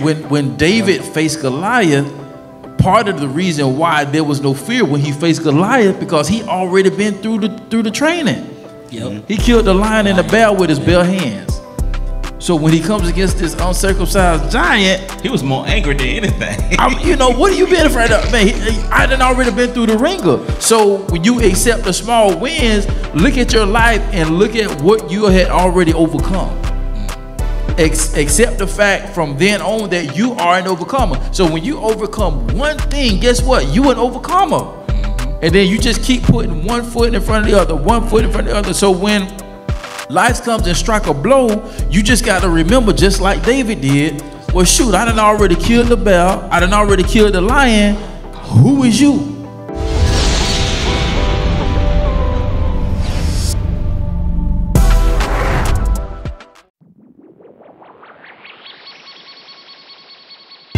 when when David faced Goliath, part of the reason why there was no fear when he faced Goliath because he already been through the through the training. Yep. He killed the lion and the bear with his bare hands. So when he comes against this uncircumcised giant, He was more angry than anything. I'm, you know, what are you been afraid of? Man, he- he- I done already been through the ringer. So when you accept the small wins, look at your life and look at what you had already overcome. Ex- accept the fact from then on that you are an overcomer. So when you overcome one thing, guess what? You an overcomer. Mm-hmm. And then you just keep putting one foot in front of the other, one foot in front of the other. So when life comes and strike a blow, you just got to remember, just like David did. Well, shoot, I done already killed the bear. I done already killed the lion. Who is you?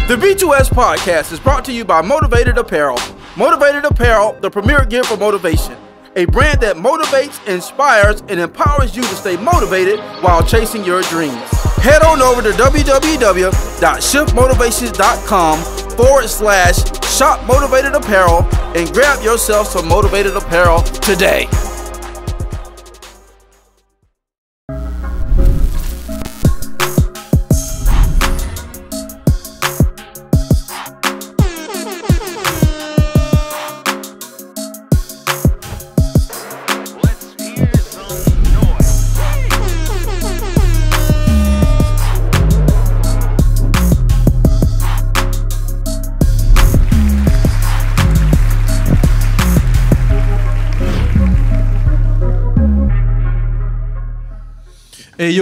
The B2S podcast is brought to you by Motivated Apparel. Motivated Apparel, the premier gear for motivation. A brand that motivates, inspires, and empowers you to stay motivated while chasing your dreams. Head on over to www.shiftmotivations.com forward slash shop motivated apparel and grab yourself some motivated apparel today.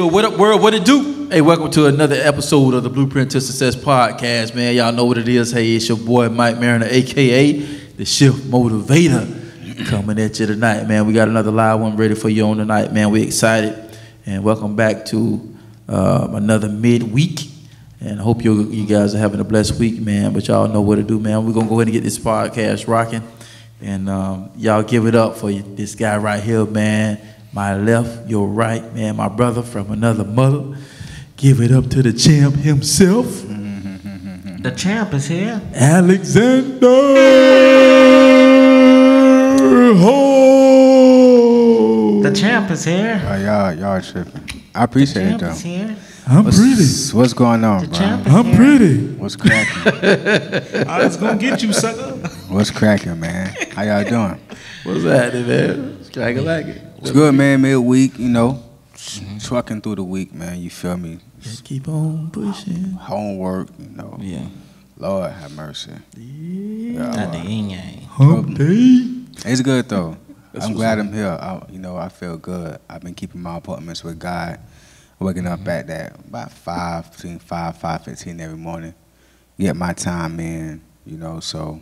Yo, what up, world? What it do? Hey, welcome to another episode of the Blueprint to Success podcast, man. Y'all know what it is. Hey, it's your boy Mike Mariner, aka the Shift Motivator, coming at you tonight, man. We got another live one ready for you on tonight, man. We excited, and welcome back to um, another midweek. And I hope you you guys are having a blessed week, man. But y'all know what to do, man. We're gonna go ahead and get this podcast rocking, and um, y'all give it up for this guy right here, man. My left, your right, man. My brother from another mother. Give it up to the champ himself, the champ is here. Alexander Hall. The champ is here. Oh, y'all, y'all tripping. I appreciate it champ though. is here. I'm What's, pretty. what's going on, The bro? champ is I'm here. pretty. What's cracking? I was gonna get you, sucker. what's cracking, man? How y'all doing? What's happening, man? Strike it like it. It's good, man. Midweek, you know, mm-hmm. trucking through the week, man. You feel me? Just keep on pushing. Homework, you know. Yeah. Lord have mercy. Yeah, Not the man. yin yang. Hump day. It's good though. That's I'm glad. I'm here. I, you know, I feel good. I've been keeping my appointments with God, waking up mm-hmm. at that about five, between five, five fifteen every morning. Get my time in, you know. So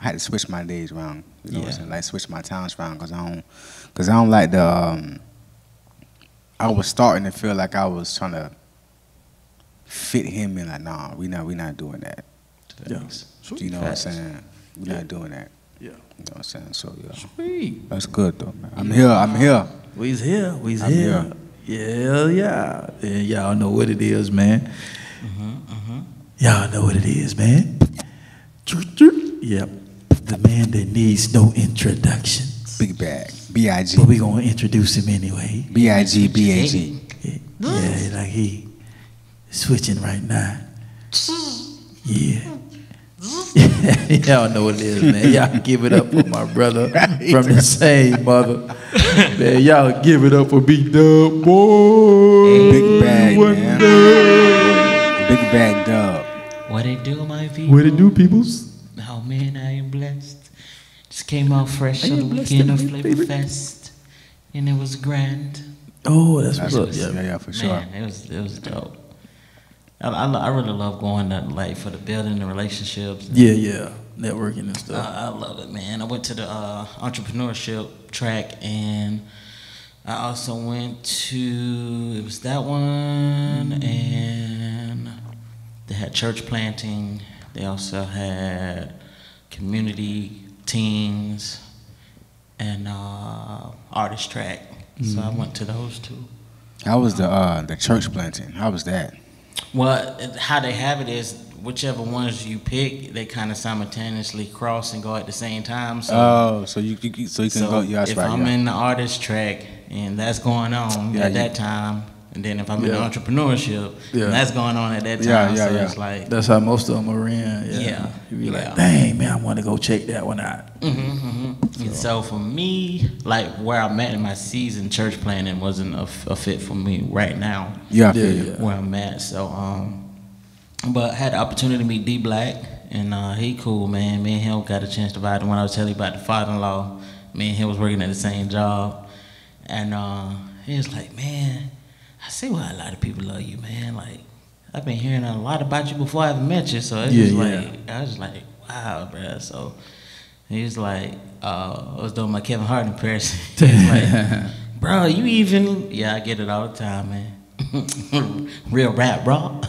I had to switch my days around. You know, what I'm Yeah. saying? like switch my times around because I don't, because I don't like the. Um, I was starting to feel like I was trying to fit him in. Like, nah, we not, we not doing that. Yeah. You know what I'm saying? We Yeah. not doing that. Yeah. You know what I'm saying? So yeah. Sweet. That's good though, man. I'm here. I'm here. We's here. We's I'm here. Yeah, yeah. yeah. Y'all know what it is, man. Mhm. Mhm. Y'all know what it is, man. Yep. The man that needs no introductions. Big bag. B I G. But we gonna introduce him anyway. B I G B A G. Yeah, yeah, like he switching right now. Yeah. Y'all know what it is, man. Y'all give it up for my brother from the same mother. Man, y'all give it up for Big Dub Boy. Big bag, One man. day. Big bag dub. What it do, my people? What it do, peoples? Oh man, I am blessed. Just came out fresh I on the blessed weekend of and Flavor favorite. Fest, and it was grand. Oh, that's That's what's up. Yeah. yeah, yeah, for sure. Man, it was it was dope. I, I, I really love going that like for the building the relationships. Yeah, yeah. Networking and I, stuff. I love it, man. I went to the uh, entrepreneurship track, and I also went to it was that one, and they had church planting. They also had community teams and uh, artist track. So I went to those two. How was the uh the church planting? How was that? Well, how they have it is whichever ones you pick, they kind of simultaneously cross and go at the same time. So, Oh, so you, you so you can so go. Yeah, if right. I'm yeah. in the artist track and that's going on Yeah, at you- that time, and then if I'm in Yeah. entrepreneurship, Yeah. that's going on at that time. Yeah, yeah, so yeah. it's like, That's how most of them are in. Yeah. Yeah. You be like, dang man, I want to go check that one out. hmm And so for me, like where I'm at in my season, church planning wasn't a fit for me right now. yeah, Yeah, yeah. where I'm at. So, um, but had the opportunity to meet D Black, and uh, he cool man. Me and him got a chance to vibe. When I was telling you about the father-in-law, me and him was working at the same job, and uh, he was like, "Man, I see why a lot of people love you, man. Like, I've been hearing a lot about you before I ever met you. So it's Yeah, just yeah. like, I was like, wow, bro. So he was like, uh, I was doing my Kevin Hart impression. he was like, bro, you even, yeah, I get it all the time, man. Real rap, bro.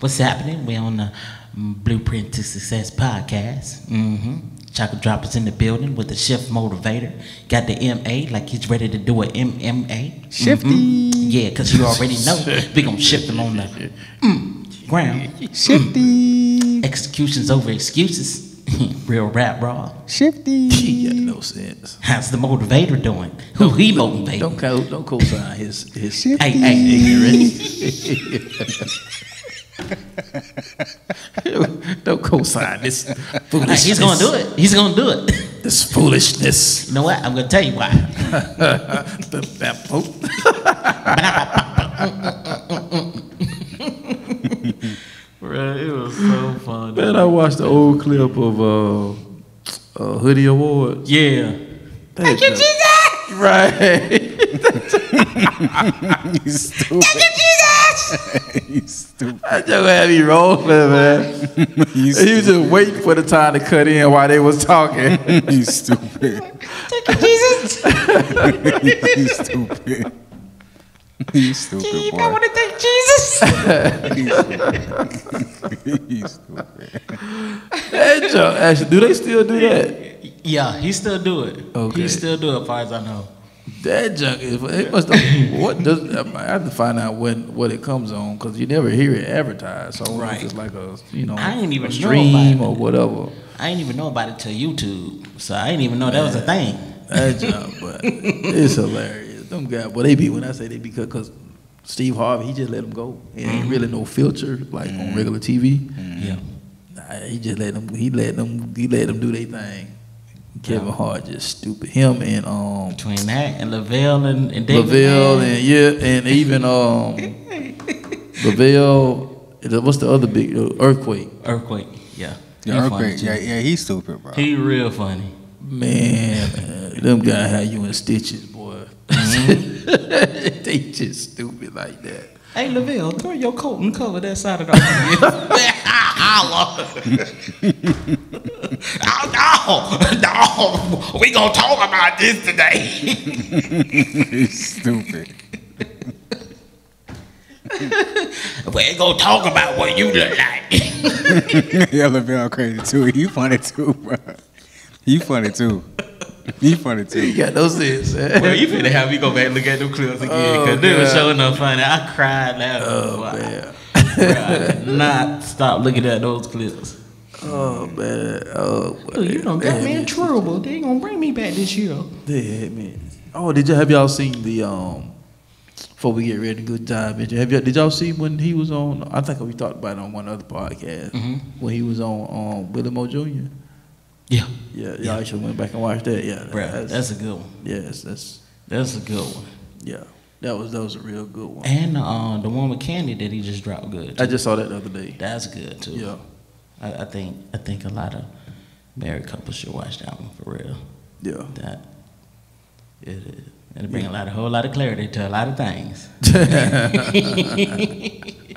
What's happening? We on the Blueprint to Success podcast. Mm-hmm. Chocolate droppers in the building with the shift motivator. Got the MA like he's ready to do an MMA. Shifty. Mhm. Yeah, cause you already know we gonna shift him on the mm, ground. Shifty, Executions over excuses. Real rap, bro. shifty. He got no sense. How's the motivator doing? Who he motivating? Don't co don't co-sign his his Shifty. Hey, hey, don't co-sign this foolishness. he's gonna do it. He's gonna do it. This foolishness. You know what? I'm gonna tell you why. The- that-. Bro, it was so fun. Man, I watched the old clip of uh, uh Hoodie Awards. Yeah. Thank you, Jesus. Right. Thank You stupid. you stupid. That joke had me rolling, man. You And he was just waiting for the time to cut in while they was talking. you stupid. you stupid. You stupid boy. to thank Jesus. you stupid. that joke, actually, do they still do that? yeah, he still do it. Okay. He still do it, as far as I know. That junk is. It must. Have, what does? I have to find out when what it comes on because you never hear it advertised. So Right. it's just like a you know I ain't even stream about or it. whatever. I didn't even know about it till YouTube, so I didn't even know that was a thing. That junk, but it's hilarious. Them guys, but they be when I say they be because Steve Harvey he just let them go. It ain't really no filter like on mm-hmm. regular TV. Mm-hmm. Yeah. Nah, he just let them. He let them. He let them do their thing. Kevin Hart just stupid. Him and um Between that and Lavell and, and David Lavell Mann. and yeah, and even um Lavell. What's the other big uh, earthquake? Earthquake. Yeah. Yeah, He funny, earthquake. Yeah, yeah, he's stupid, bro. He real funny. Man, uh, them guys had you in stitches, boy. they just stupid like that. Hey Lavell, throw your coat and cover that side of the oh, no, no, we gonna talk about this today. he's stupid. we ain't gonna talk about what you look like. yeah, Lavell crazy too. You funny too, bro. You funny too. You funny too. You got no sense. man. well, you finna have me go back and look at them clips again Oh, because they was God. showing up funny. I cried laughing. Oh Boy, man. I could not stop looking at those clips. Oh man. Oh, boy. You done They got me in trouble. They ain't gonna bring me back this year. They had me. Oh, did you have y'all seen the um? Before we get ready to go dive into, have you did y'all see when he was on? I think we talked about it on one other podcast Mhm. when he was on um Willie Moore Jr. Yeah, Yeah, y'all should went back and watched that. Yeah, bro, that's a good one. yes, that's That's a good one. yeah, that was that was a real good one. And uh, the one with Candy that he just dropped good. I just saw that the other day. That's good too. Yeah, I, I think I think a lot of married couples should watch that one for real. yeah. That it is. It'll bring a lot, a whole lot of clarity to a lot of things.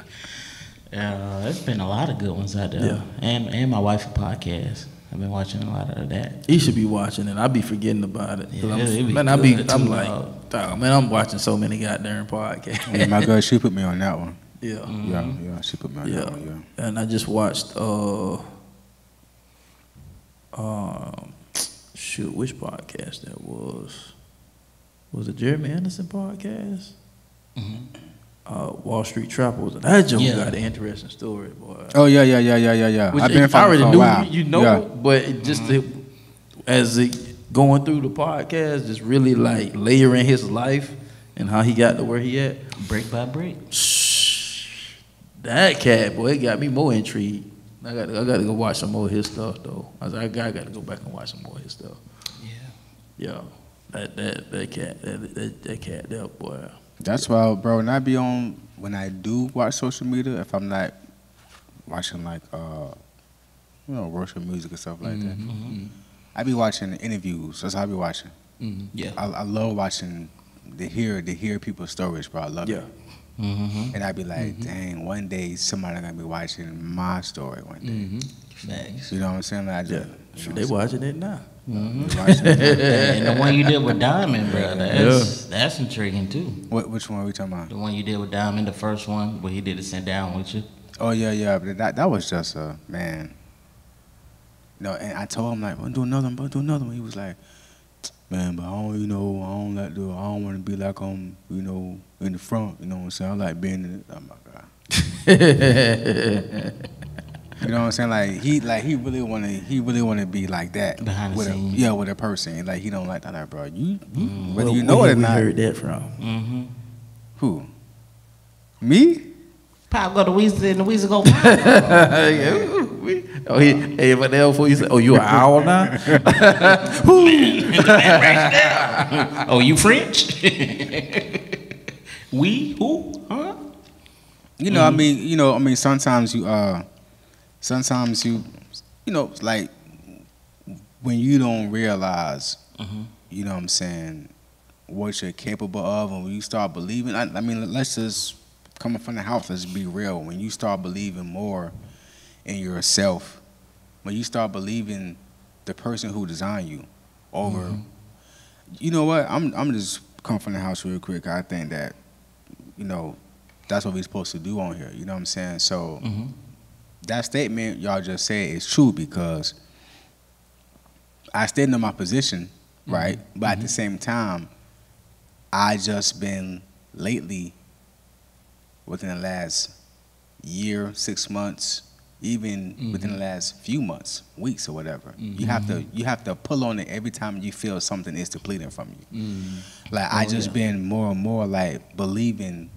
Yeah, it's been a lot of good ones out there. Yeah. And and my wife podcast. I've been watching a lot of that. He should be watching it. I be forgetting about it. Yeah, I'm- it be man, I be I'm like, dog. dog, man, I'm watching so many goddamn podcasts. Yeah, my girl, she put me on that one. Yeah. Yeah, yeah, she put me on Yeah. that one. Yeah. And I just watched uh um shoot, which podcast that was? Was it Jeremy Anderson podcast? Mhm. uh, Wall Street Trappers. That joke Yeah. got an interesting story, boy. Oh yeah, yeah, yeah, yeah, yeah, yeah. Which I've been I following already for a knew while. you know, Yeah. but it just it, as it going through the podcast, just really like layering his life and how he got to where he at. Brick by brick. That cat, boy, it got me more intrigued. I got, I got to go watch some more of his stuff, though. I, was like, I got to go back and watch some more of his stuff. Yeah. Yeah, that that that cat, that that, that cat, that boy. That's why, bro. When I be on, when I do watch social media, if I'm not watching like, uh, you know, worship music and stuff like Mm-hmm. Mhm. that, I be watching interviews. That's how I be watching. Mhm. Yeah. I, I love watching to hear to hear people's stories, bro. I love Yeah. it. Mm-hmm. And I'd be like, dang, one day somebody gonna be watching my story one day. Mm-hmm. You know what I'm saying? Like, I Yeah, just, you Shoot, they watching it now. Mm-hmm. Watching it. and the one you did with Diamond, bro, that's that's intriguing too. what, which one are we talking about? The one you did with Diamond, the first one where he did it sit down with you. Oh yeah, yeah. But that that was just a man. No, and I told him like, "I'll do another one, but do another one." He was like, "Man, but I don't, you know, I don't like the, I don't want to be like I'm, you know, in the front. You know what I'm saying? I like being in. The, oh my god. You know what I'm saying? Like he, like he really want to, he really want to be like that Behind the with a, scenes. yeah, with a person. Like he don't like that, like, bro. You, you whether Where- you know where it or we not. heard that from? Mm-hmm. Who? Me? Pop go to Weezy and the Weezy go. Yeah, we- oh, he, hey, but the before you said, "Oh, you an owl now?" oh, you French? We who? Huh? You know, I mean, you know, I mean, sometimes you, uh, sometimes you, you know, like when you don't realize, Mhm. you know, what I'm saying, what you're capable of, and when you start believing, I, I mean, let's just coming from the house, let's be real. When you start believing more in yourself, when you start believing the person who designed you over, you know what? I'm, I'm just coming from the house real quick. I think that, you know, that's what we're supposed to do on here. You know what I'm saying? So Mhm. that statement y'all just said is true because I stand in my position, right? But at the same time, I just been lately within the last year, six months, even mm-hmm. within the last few months, weeks or whatever. You have mm-hmm. to you have to pull on it every time you feel something is depleting from you. Mm-hmm. Like I Oh, just yeah. been more and more like believing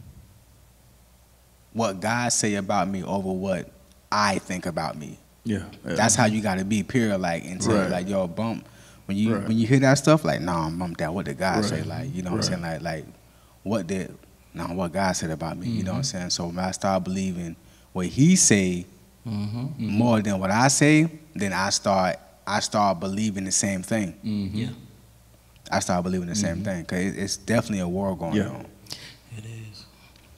what God say about me over what I think about me. Yeah, yeah. That's how you gotta be, period. Like until Right. like yo bump when you Right. when you hear that stuff, like nah, I'm bumped out. What did God say? Like you know what I'm saying? Like like what did nah what God said about me? You know what I'm Mm-hmm. saying? So when I start believing what He say Mm-hmm. more than what I say, then I start I start believing the same thing. Mhm. Yeah. I start believing the same thing because it's definitely a war going Yeah. on. It is.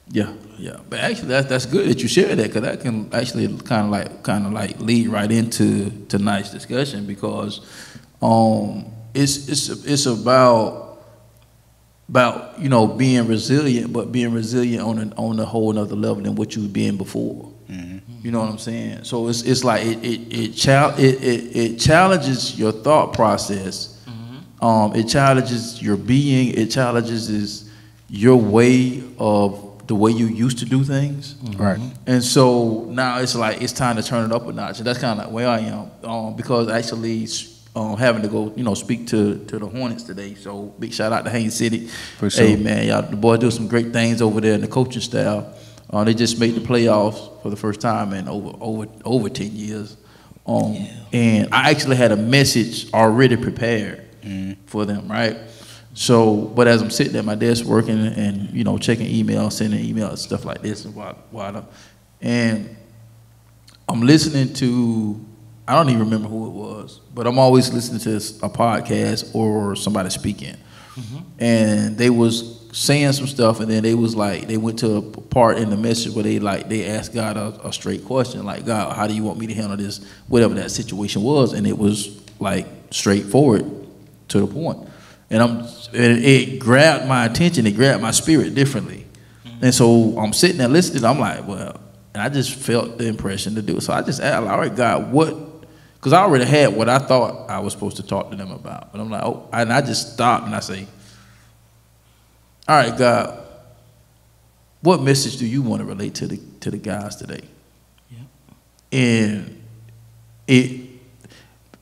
Yeah, yeah. But actually, that's that's good that you shared that because that can actually kind of like kind of like lead right into tonight's discussion because um it's it's it's about about you know being resilient, but being resilient on an, on a whole another level than what you've been before. You know what I'm saying? So it's it's like it it it, chal- it, it, it challenges your thought process. Um, it challenges your being. It challenges is your way of the way you used to do things. Right. And so now it's like it's time to turn it up a notch, and that's kind of where I am. Um, because actually, um, having to go, you know, speak to to the Hornets today. So big shout out to Haines City. For sure. Hey man, y'all, the boys do some great things over there in the coaching staff. Uh, they just made the playoffs for the first time in over over over ten years. Um, and I actually had a message already prepared for them, right? So, but as I'm sitting at my desk working and you know checking emails, sending emails, stuff like this, and while, while I'm, and I'm listening to, I don't even remember who it was, but I'm always listening to a podcast or somebody speaking, and they was saying some stuff, and then they was like, they went to a part in the message where they like they asked God a, a straight question, like God, how do you want me to handle this, whatever that situation was, and it was like straightforward to the point, and I'm, and it grabbed my attention, it grabbed my spirit differently. Mm-hmm. And so I'm sitting there listening. I'm like, well, and I just felt the impression to do it. So I just asked, all right, God, what? Because I already had what I thought I was supposed to talk to them about. But I'm like, oh, and I just stopped and I say, all right, God, what message do you want to relate to the to the guys today? And it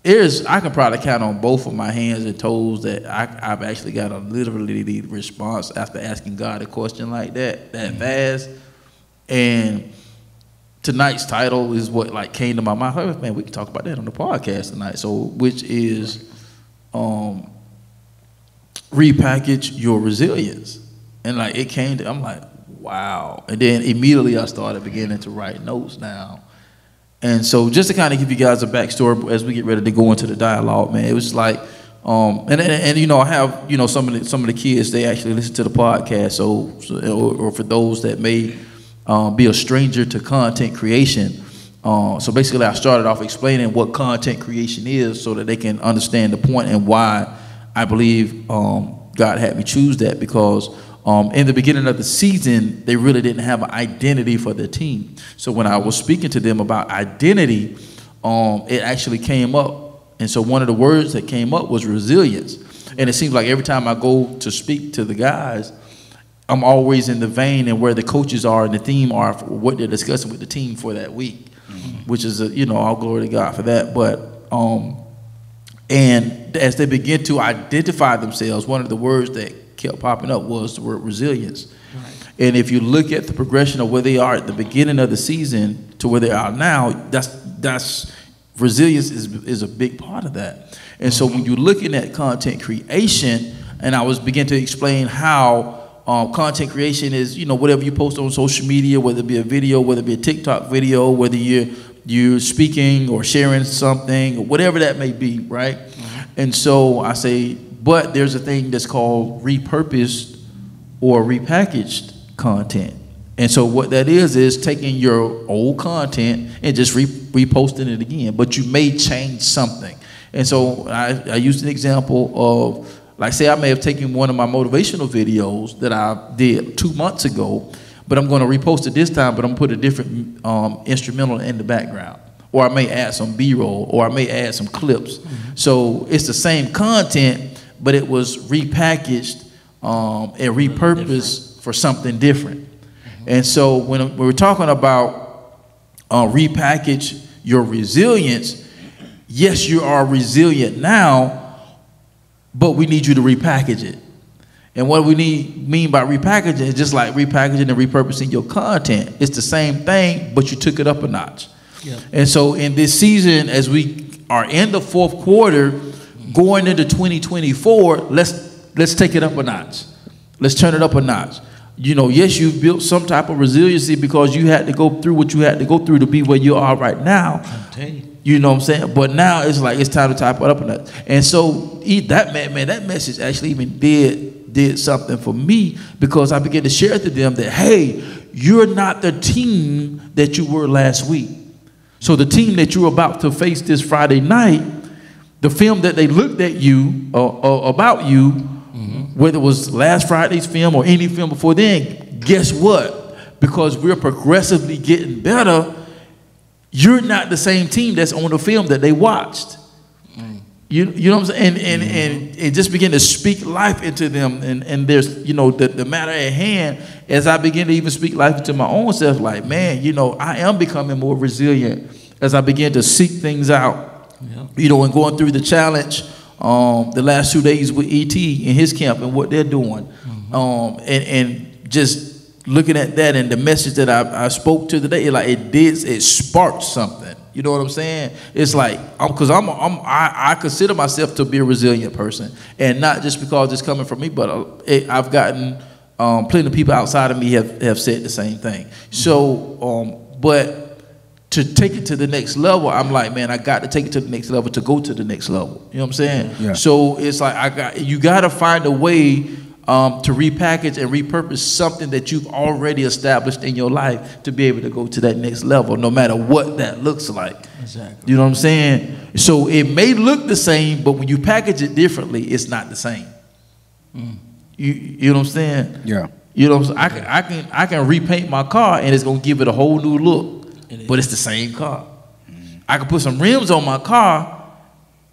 is I can probably count on both of my hands and toes that I, I've actually got a literally response after asking God a question like that that fast. And tonight's title is what like came to my mind. Oh, man, we can talk about that on the podcast tonight. So which is um repackage your resilience. And like it came to I'm like, wow. And then immediately I started beginning to write notes down. And so just to kind of give you guys a backstory as we get ready to go into the dialogue, man, it was like um, and, and, and you know I have you know some of the some of the kids they actually listen to the podcast so, so or, or, for those that may um, be a stranger to content creation uh, so basically I started off explaining what content creation is so that they can understand the point and why I believe um, God had me choose that because um, in the beginning of the season, they really didn't have an identity for their team. So when I was speaking to them about identity, um, it actually came up. And so one of the words that came up was resilience. And it seems like every time I go to speak to the guys, I'm always in the vein and where the coaches are and the theme are for what they're discussing with the team for that week, mm-hmm. which is, a, you know, all glory to God for that. But, um, and as they begin to identify themselves, one of the words that kept popping up was the word resilience. Right. And if you look at the progression of where they are at the beginning of the season to where they are now, that's that's resilience is is a big part of that. And so when you're looking at content creation, and I was beginning to explain how um, content creation is, you know, whatever you post on social media, whether it be a video, whether it be a TikTok video, whether you're you're speaking or sharing something or whatever that may be, right? Mm-hmm. And so I say but there's a thing that's called repurposed or repackaged content. And so what that is is taking your old content and just re- reposting it again, but you may change something. And so I, I used an example of, like, say I may have taken one of my motivational videos that I did two months ago, but I'm going to repost it this time, but I'm going to put a different um, instrumental in the background. Or I may add some B roll, or I may add some clips. Mm-hmm. So it's the same content, but it was repackaged um, and repurposed for something different. And so when we are talking about uh, repackage your resilience, yes, you are resilient now, but we need you to repackage it. And what we need mean by repackaging is just like repackaging and repurposing your content. It's the same thing, but you took it up a notch. Yeah. And so in this season, as we are in the fourth quarter, going into 2024, let's let's take it up a notch. Let's turn it up a notch. You know, yes, you've built some type of resiliency because you had to go through what you had to go through to be where you are right now. You. you. know what I'm saying? But now it's like it's time to type it up a notch. And so that man, man, that message actually even did did something for me because I began to share to them that hey, you're not the team that you were last week. So the team that you're about to face this Friday night the film that they looked at you uh, uh, about you, mm-hmm. whether it was last Friday's film or any film before then, guess what? Because we're progressively getting better, you're not the same team that's on the film that they watched. Mm. You, you know what I'm saying? And, and, mm-hmm. and it just began to speak life into them. And, and there's, you know, the, the matter at hand, as I begin to even speak life into my own self, like, man, you know, I am becoming more resilient as I begin to seek things out. You know, and going through the challenge um, the last two days with ET in his camp and what they're doing, mm-hmm. um, and and just looking at that and the message that I, I spoke to today, like it did, it sparked something. You know what I'm saying? It's like because I'm, I'm, I'm I, I, consider myself to be a resilient person, and not just because it's coming from me, but uh, it, I've gotten um, plenty of people outside of me have have said the same thing. So, um, but to take it to the next level, I'm like, man, I got to take it to the next level to go to the next level. You know what I'm saying? Yeah. So it's like I got you got to find a way um, to repackage and repurpose something that you've already established in your life to be able to go to that next level, no matter what that looks like. Exactly. You know what I'm saying? So it may look the same, but when you package it differently, it's not the same. Mm. You you know what I'm saying? Yeah. You know what I'm saying? I can I can I can repaint my car and it's gonna give it a whole new look but it's the same car. Mm-hmm. I can put some rims on my car,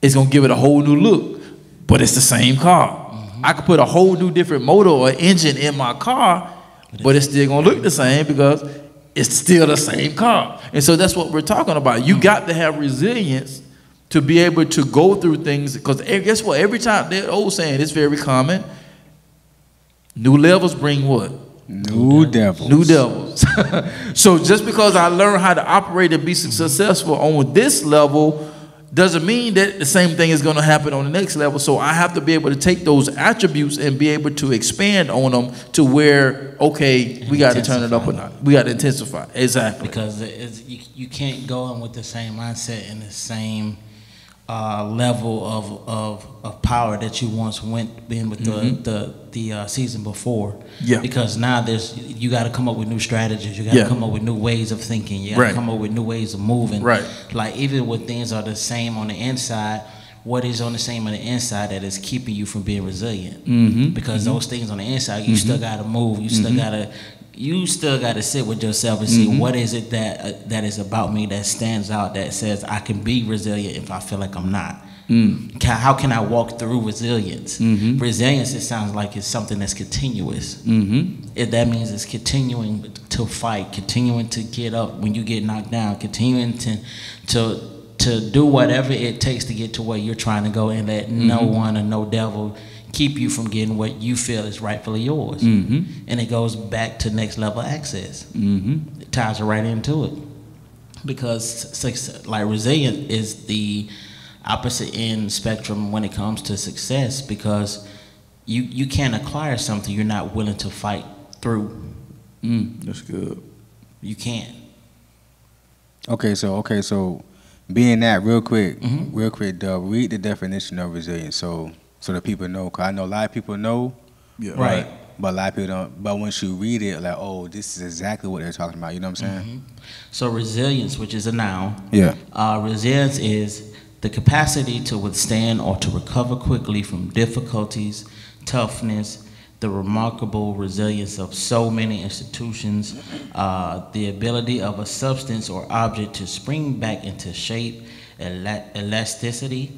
it's gonna give it a whole new look, but it's the same car. Mm-hmm. I could put a whole new different motor or engine in my car, but it's still gonna look the same because it's still the same car. And so that's what we're talking about. You got to have resilience to be able to go through things because guess what? Every time that old saying, it's very common. New levels bring what? New devils. New devils. so just because I learn how to operate and be successful on this level doesn't mean that the same thing is going to happen on the next level. So I have to be able to take those attributes and be able to expand on them to where, okay, we got to turn it up or not. We got to intensify. Exactly. Because it's, you, you can't go in with the same mindset and the same uh, level of, of, of power that you once went in with Mhm. the the, the uh, season before. Yeah. Because now there's you got to come up with new strategies. You got to Yeah. come up with new ways of thinking. You got to Right. come up with new ways of moving. Right. Like even when things are the same on the inside, what is on the same on the inside that is keeping you from being resilient? Mhm. Because those things on the inside, you still got to move. You still Mhm. got to you still got to sit with yourself and see Mhm. what is it that uh, that is about me that stands out that says I can be resilient if I feel like I'm not. Mm. Ca- How can I walk through resilience? Mhm. Resilience, it sounds like it's something that's continuous. Mm-hmm. It, that means it's continuing to fight, continuing to get up when you get knocked down, continuing to to to do whatever it takes to get to where you're trying to go, and let no Mhm. one or no devil keep you from getting what you feel is rightfully yours. Mm-hmm. And it goes back to next level access. Mm-hmm. It ties right into it because success, like resilient is the opposite end spectrum when it comes to success because you you can't acquire something you're not willing to fight through. Mm. That's good. You can't. Okay, so okay, so being that real quick, Mhm. real quick, Dub, read the definition of resilience, so so that people know. Cause I know a lot of people know, Yeah. Right. but a lot of people don't. But once you read it, like, oh, this is exactly what they're talking about. You know what I'm saying? So resilience, which is a noun, Yeah. uh, resilience is the capacity to withstand or to recover quickly from difficulties, toughness, the remarkable resilience of so many institutions, uh, the ability of a substance or object to spring back into shape, ela- elasticity,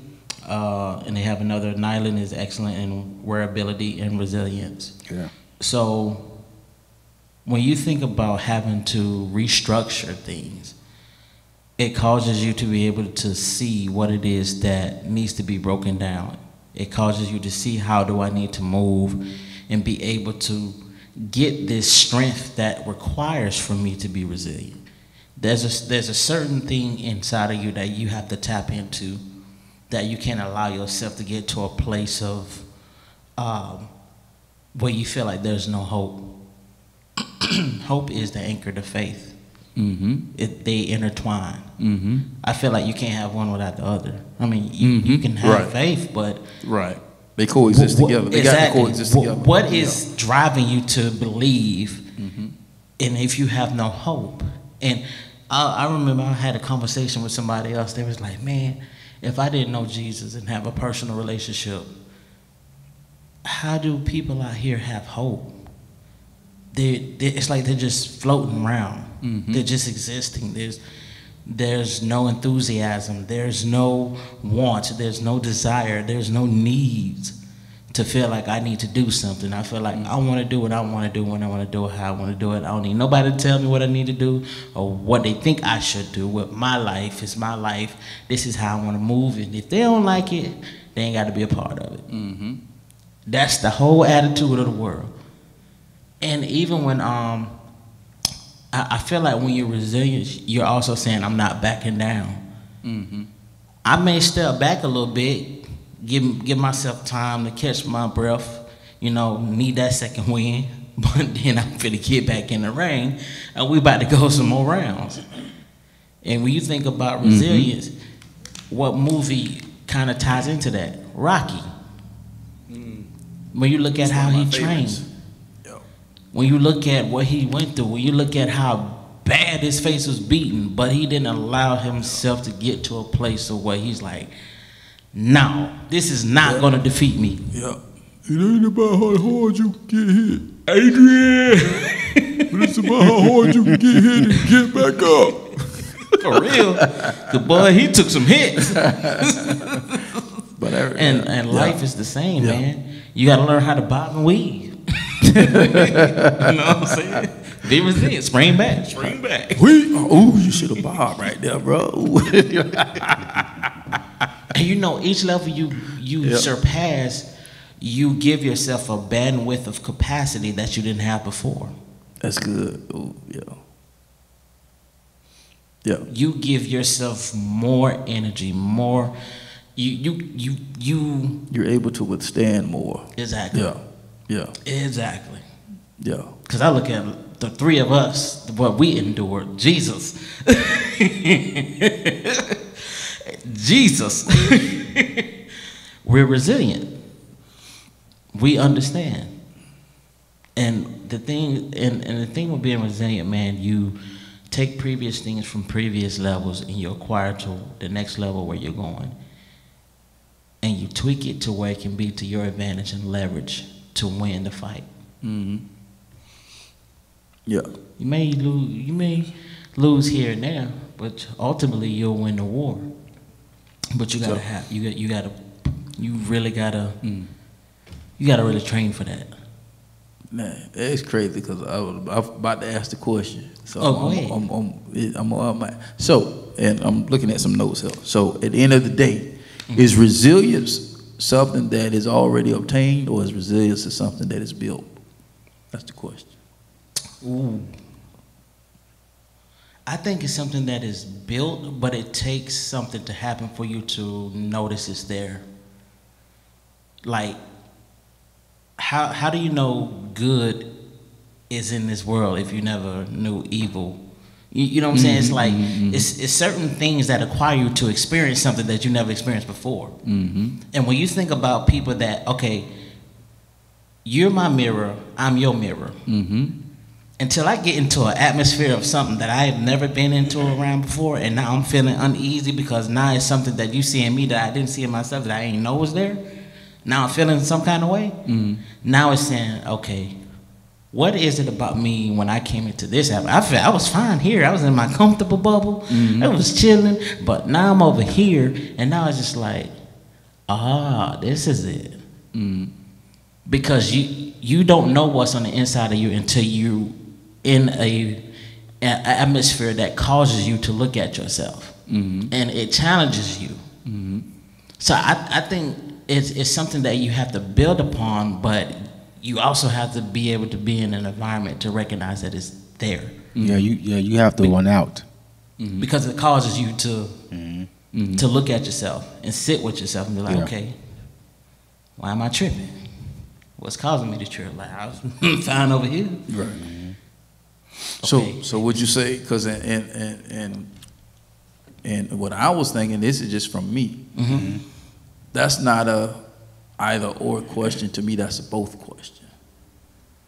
uh, and they have another. Nylon is excellent in wearability and resilience. Yeah. So when you think about having to restructure things, it causes you to be able to see what it is that needs to be broken down. It causes you to see how do I need to move and be able to get this strength that requires for me to be resilient. There's a, there's a certain thing inside of you that you have to tap into that you can't allow yourself to get to a place of um, where you feel like there's no hope. hope is the anchor to faith. Mm-hmm. It, they intertwine. Mm-hmm. I feel like you can't have one without the other. I mean, you, you Mhm. can have Right. faith, but Right. They coexist what- together. They exactly. got to coexist What- together. what is driving you to believe, Mhm. and if you have no hope? And I, I remember I had a conversation with somebody else. They was like, "Man, if I didn't know Jesus and have a personal relationship, how do people out here have hope? They, they it's like they're just floating around. Mhm. They're just existing. There's there's no enthusiasm. There's no want. There's no desire. There's no needs to feel like I need to do something. I feel like I want to do what I want to do when I want to do it, how I want to do it. I don't need nobody to tell me what I need to do or what they think I should do with my life. It's my life. This is how I want to move. And if they don't like it, they ain't got to be a part of it. Mm-hmm. That's the whole attitude of the world. And even when um, I, I feel like when you're resilient, you're also saying I'm not backing down. Mm-hmm. I may step back a little bit, give give myself time to catch my breath. You know, need that second wind, but then I'm finna get back in the ring, and we about to go some more rounds. And when you think about Mm-hmm. resilience, what movie kind of ties into that? Rocky. When you look at It's how he trained. Yo. when you look at what he went through, when you look at how bad his face was beaten, but he didn't allow himself to get to a place of where he's like, no, this is not Yeah. going to defeat me. Yeah. It ain't about how hard you get hit. Adrian! but it's about how hard you get hit and get back up. For real. the boy, he took some hits. But every, And, and yeah. life is the same, man. You got to learn how to bob and weave. you know what I'm saying? Be resilient. Spring back. Spring back. We, oh, you should have bobbed right there, bro. And you know, each level you you Yep. surpass, you give yourself a bandwidth of capacity that you didn't have before. That's good. Oh, yeah. Yeah. You give yourself more energy, more. You you you you You're able to withstand more. exactly. Yeah. Yeah. Exactly. Yeah. Because I look at the three of us, what we endured. Jesus. Jesus. We're resilient. We understand. And the thing and, and the thing with being resilient, man, you take previous things from previous levels and you acquire to the next level where you're going. And you tweak it to where it can be to your advantage and leverage to win the fight. Mm-hmm. Yeah. You may lose. You may lose here and there, but ultimately you'll win the war. But you gotta So- have. You got. You gotta. You really gotta. Mm. You gotta really train for that. Man, it's crazy because I was, I was about to ask the question. So Oh, go I'm, ahead. I'm, I'm, I'm, I'm, I'm- so, and I'm looking at some notes here. So, at the end of the day, Mm-hmm. is resilience something that is already obtained, or is resilience is something that is built? That's the question. Ooh. I think it's something that is built, but it takes something to happen for you to notice it's there. Like, how how do you know good is in this world if you never knew evil? You, you know what I'm saying? It's like it's it's certain things that acquire you to experience something that you never experienced before. Mm-hmm. And when you think about people that okay, you're my mirror, I'm your mirror Mm-hmm. Until I get into an atmosphere of something that I have never been into around before, and now I'm feeling uneasy because now it's something that you see in me that I didn't see in myself that I didn't know was there. Now I'm feeling some kind of way. Mm-hmm. Now it's saying, okay, what is it about me when I came into this? I felt I was fine here. I was in my comfortable bubble. I was chilling, but now I'm over here, and now it's just like, ah, this is it Mm-hmm. because you you don't know what's on the inside of you until you in a, a atmosphere that causes you to look at yourself Mm-hmm. and it challenges you so I, I think it's, it's something that you have to build upon but you also have to be able to be in an environment to recognize that it's there Yeah, you yeah you have to run out. because it causes you to Mm-hmm. to look at yourself and sit with yourself and be like Yeah. okay why am i tripping what's causing me to trip like i was fine over here Right. So, Okay. so would you say? Because and and and and and what I was thinking, this is just from me. Mhm. That's not a either or question to me. That's a both question.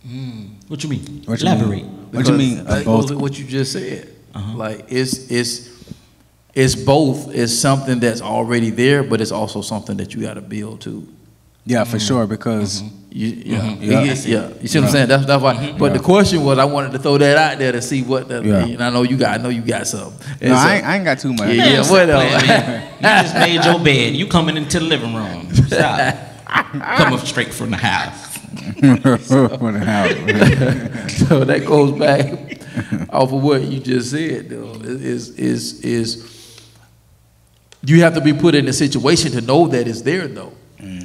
Mm. What you mean? What you Elaborate. mean? What you mean? Because, uh, both? what you just said. Uh-huh. Like it's it's it's both. It's something that's already there, but it's also something that you got to build to. Yeah, for sure. Because You, yeah, Mhm. yeah, Yeah. yeah, You see what I'm saying? That's that's why. But the question was, I wanted to throw that out there to see what. The, Yeah. And I know you got. I know you got some. no, I ain't, I ain't got too much. Yeah, Man, stop whatever. playing. You just made your bed. You coming into the living room. Stop. Coming straight from the house. For the house. so that goes back off of what you just said, though. Is is is you have to be put in a situation to know that it's there, though.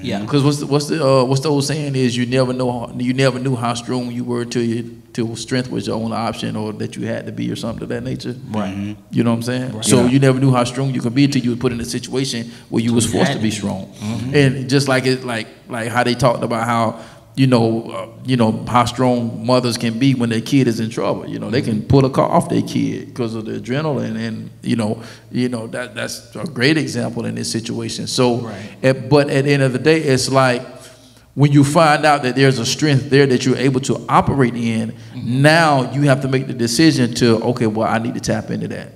Yeah. Because what's the, what's the uh, what's the old saying is you never know you never knew how strong you were till you till strength was your only option or that you had to be or something of that nature. Right. You know what I'm saying? So Yeah. you never knew how strong you could be until you were put in a situation where you was forced to be be. strong. And just like it, like like how they talked about how you know uh, you know how strong mothers can be when their kid is in trouble. You know they can pull a car off their kid because of the adrenaline, and you know you know that that's a great example in this situation. So, Right. at, but at the end of the day, it's like when you find out that there's a strength there that you're able to operate in, now you have to make the decision to, okay, well, I need to tap into that.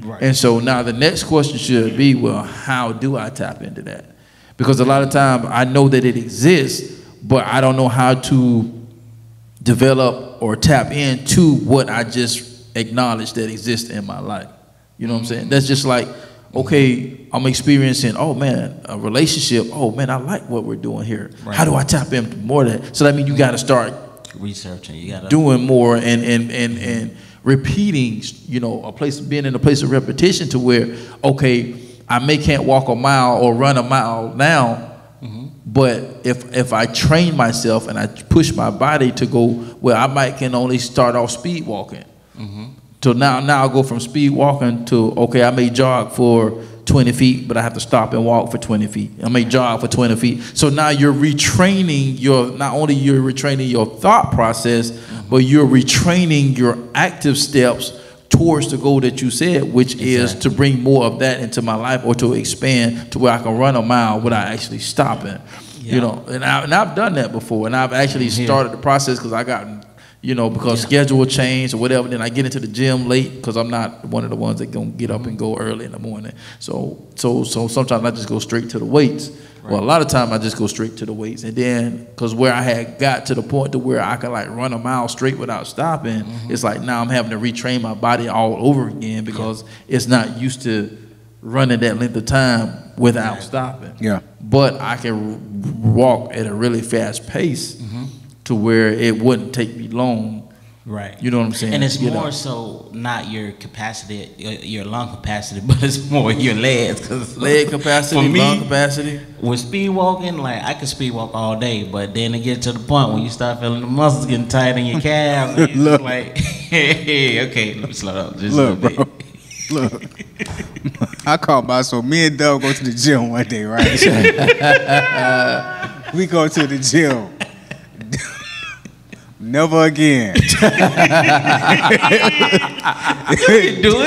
Right. And so now the next question should be, well, how do I tap into that? Because a lot of time I know that it exists, but I don't know how to develop or tap into what I just acknowledged that exists in my life. You know what I'm saying? That's just like okay, I'm experiencing, oh man, a relationship. Oh man, I like what we're doing here. How do I tap into more of that? So that means you got to start Researching. You gotta doing more and and and and repeating. You know, a place being in a place of repetition to where, okay, I may can't walk a mile or run a mile now. But if if I train myself and I push my body to go where I might can only start off speed walking, mm-hmm. so now now I go from speed walking to okay, I may jog for 20 feet, but I have to stop and walk for 20 feet. I may jog for 20 feet. So now you're retraining your not only you're retraining your thought process, mm-hmm. but you're retraining your active steps towards the goal that you said, which is to bring more of that into my life or to expand to where I can run a mile without actually stopping. Yeah. You know, and, I, and I've done that before, and I've actually Here. started the process because I got, you know, because schedule changed or whatever. Then I get into the gym late because I'm not one of the ones that gonna get up and mm-hmm. go early in the morning. So so so sometimes I just go straight to the weights. Well, a lot of time I just go straight to the weights, and then because where I had got to the point to where I could like run a mile straight without stopping, mm-hmm. it's like now I'm having to retrain my body all over again because it's not used to running that length of time without stopping. Yeah. but I can r- walk at a really fast pace mm-hmm. to where it wouldn't take me long. Right. You know what I'm saying? And it's to get more up. so not your capacity, your, your lung capacity, but it's more your legs. 'cause leg capacity, for me, lung capacity. with speed walking, like I can speed walk all day, but then it gets to the point when you start feeling the muscles getting tight in your calves. and it's Look. like, hey, okay, let me slow down just Look, a little bro. bit. Look. I called my so me and Doug go to the gym one day, right? we go to the gym. Never again. Do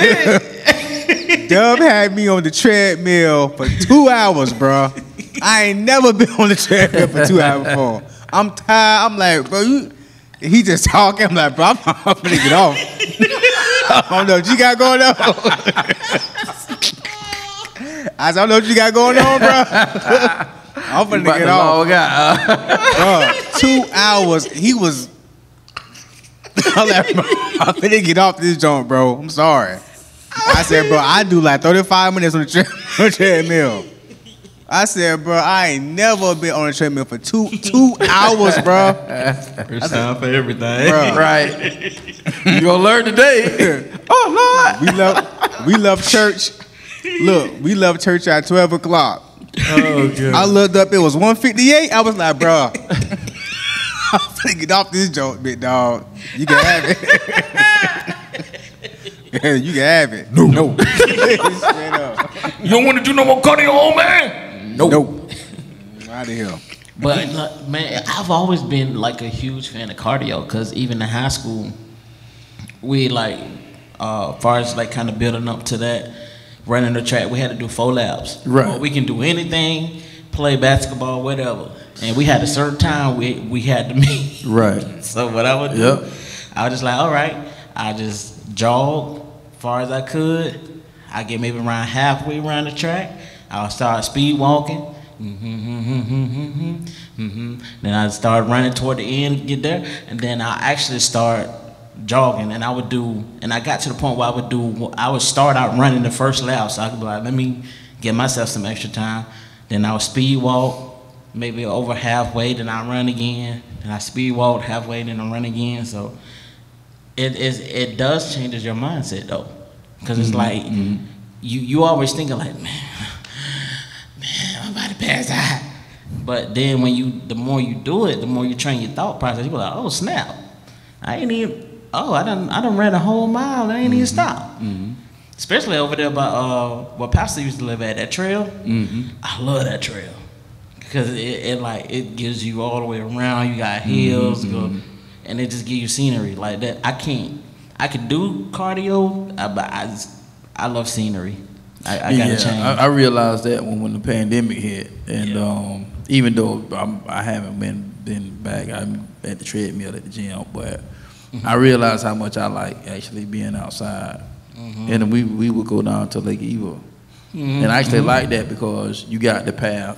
it. Dub had me on the treadmill for two hours, bro. I ain't never been on the treadmill for two hours before. I'm tired. I'm like, bro, you. He just talking. I'm like, bro, I'm, I'm gonna get off. I don't know what you got going on. I said, I don't know what you got going on, bro. I'm finna get off. Bro, two hours. He was. I'm like, bro, I'm finna get off this joint, bro. I'm sorry. I said, bro, I do like 35 minutes on the tre- on treadmill. I said, bro, I ain't never been on a treadmill for two two hours, bro. First time for everything. Bro, right? you gonna learn today. oh Lord. we love we love church. Look, we love church at 12 o'clock. Oh God. I looked up, it was 158. I was like, bro, I'm finna get off this joint, big dog. You can have it. Yeah, you can have it. No. No. You don't want to do no more cardio, old man? Nope. Nope. Out of here. But like, man, I've always been like a huge fan of cardio because even in high school, we like, uh, far as like kind of building up to that, running the track, we had to do four laps. Right. Well, we can do anything, play basketball, whatever. And we had a certain time we we had to meet. Right. So what I would do, Yep. I was just like, all right, I just jog far as I could. I get maybe around halfway around the track. I'll start speed walking. Mm-hmm, mm-hmm, mm-hmm, mm-hmm. Then I start running toward the end, get there, and then I actually start jogging. And I would do, and I got to the point where I would do, I would start out running the first lap, so I could be like, let me get myself some extra time. Then I would speed walk, maybe over halfway, then I run again. Then I speed walk halfway, then I run again. So it is it does changes your mindset though, because it's mm-hmm. like mm-hmm. you you always thinking like man, man, I'm about to pass out. But then when you the more you do it, the more you train your thought process. You be like, oh snap, I ain't even oh I done I done ran a whole mile I ain't even mm-hmm. stop. Especially over there by uh where Pastor used to live at that trail. I love that trail because it, it like it gives you all the way around. You got hills, go, and it just gives you scenery like that. I can't. I could do cardio, uh, but I just, I love scenery. I, I gotta yeah, change. I, I realized that when, when the pandemic hit, and Yeah. um, even though I'm, I haven't been been back, I'm at the treadmill at the gym, but Mm-hmm. I realized how much I like actually being outside. Mm-hmm. And we we would go down to Lake Evo, and I actually like that because you got the path,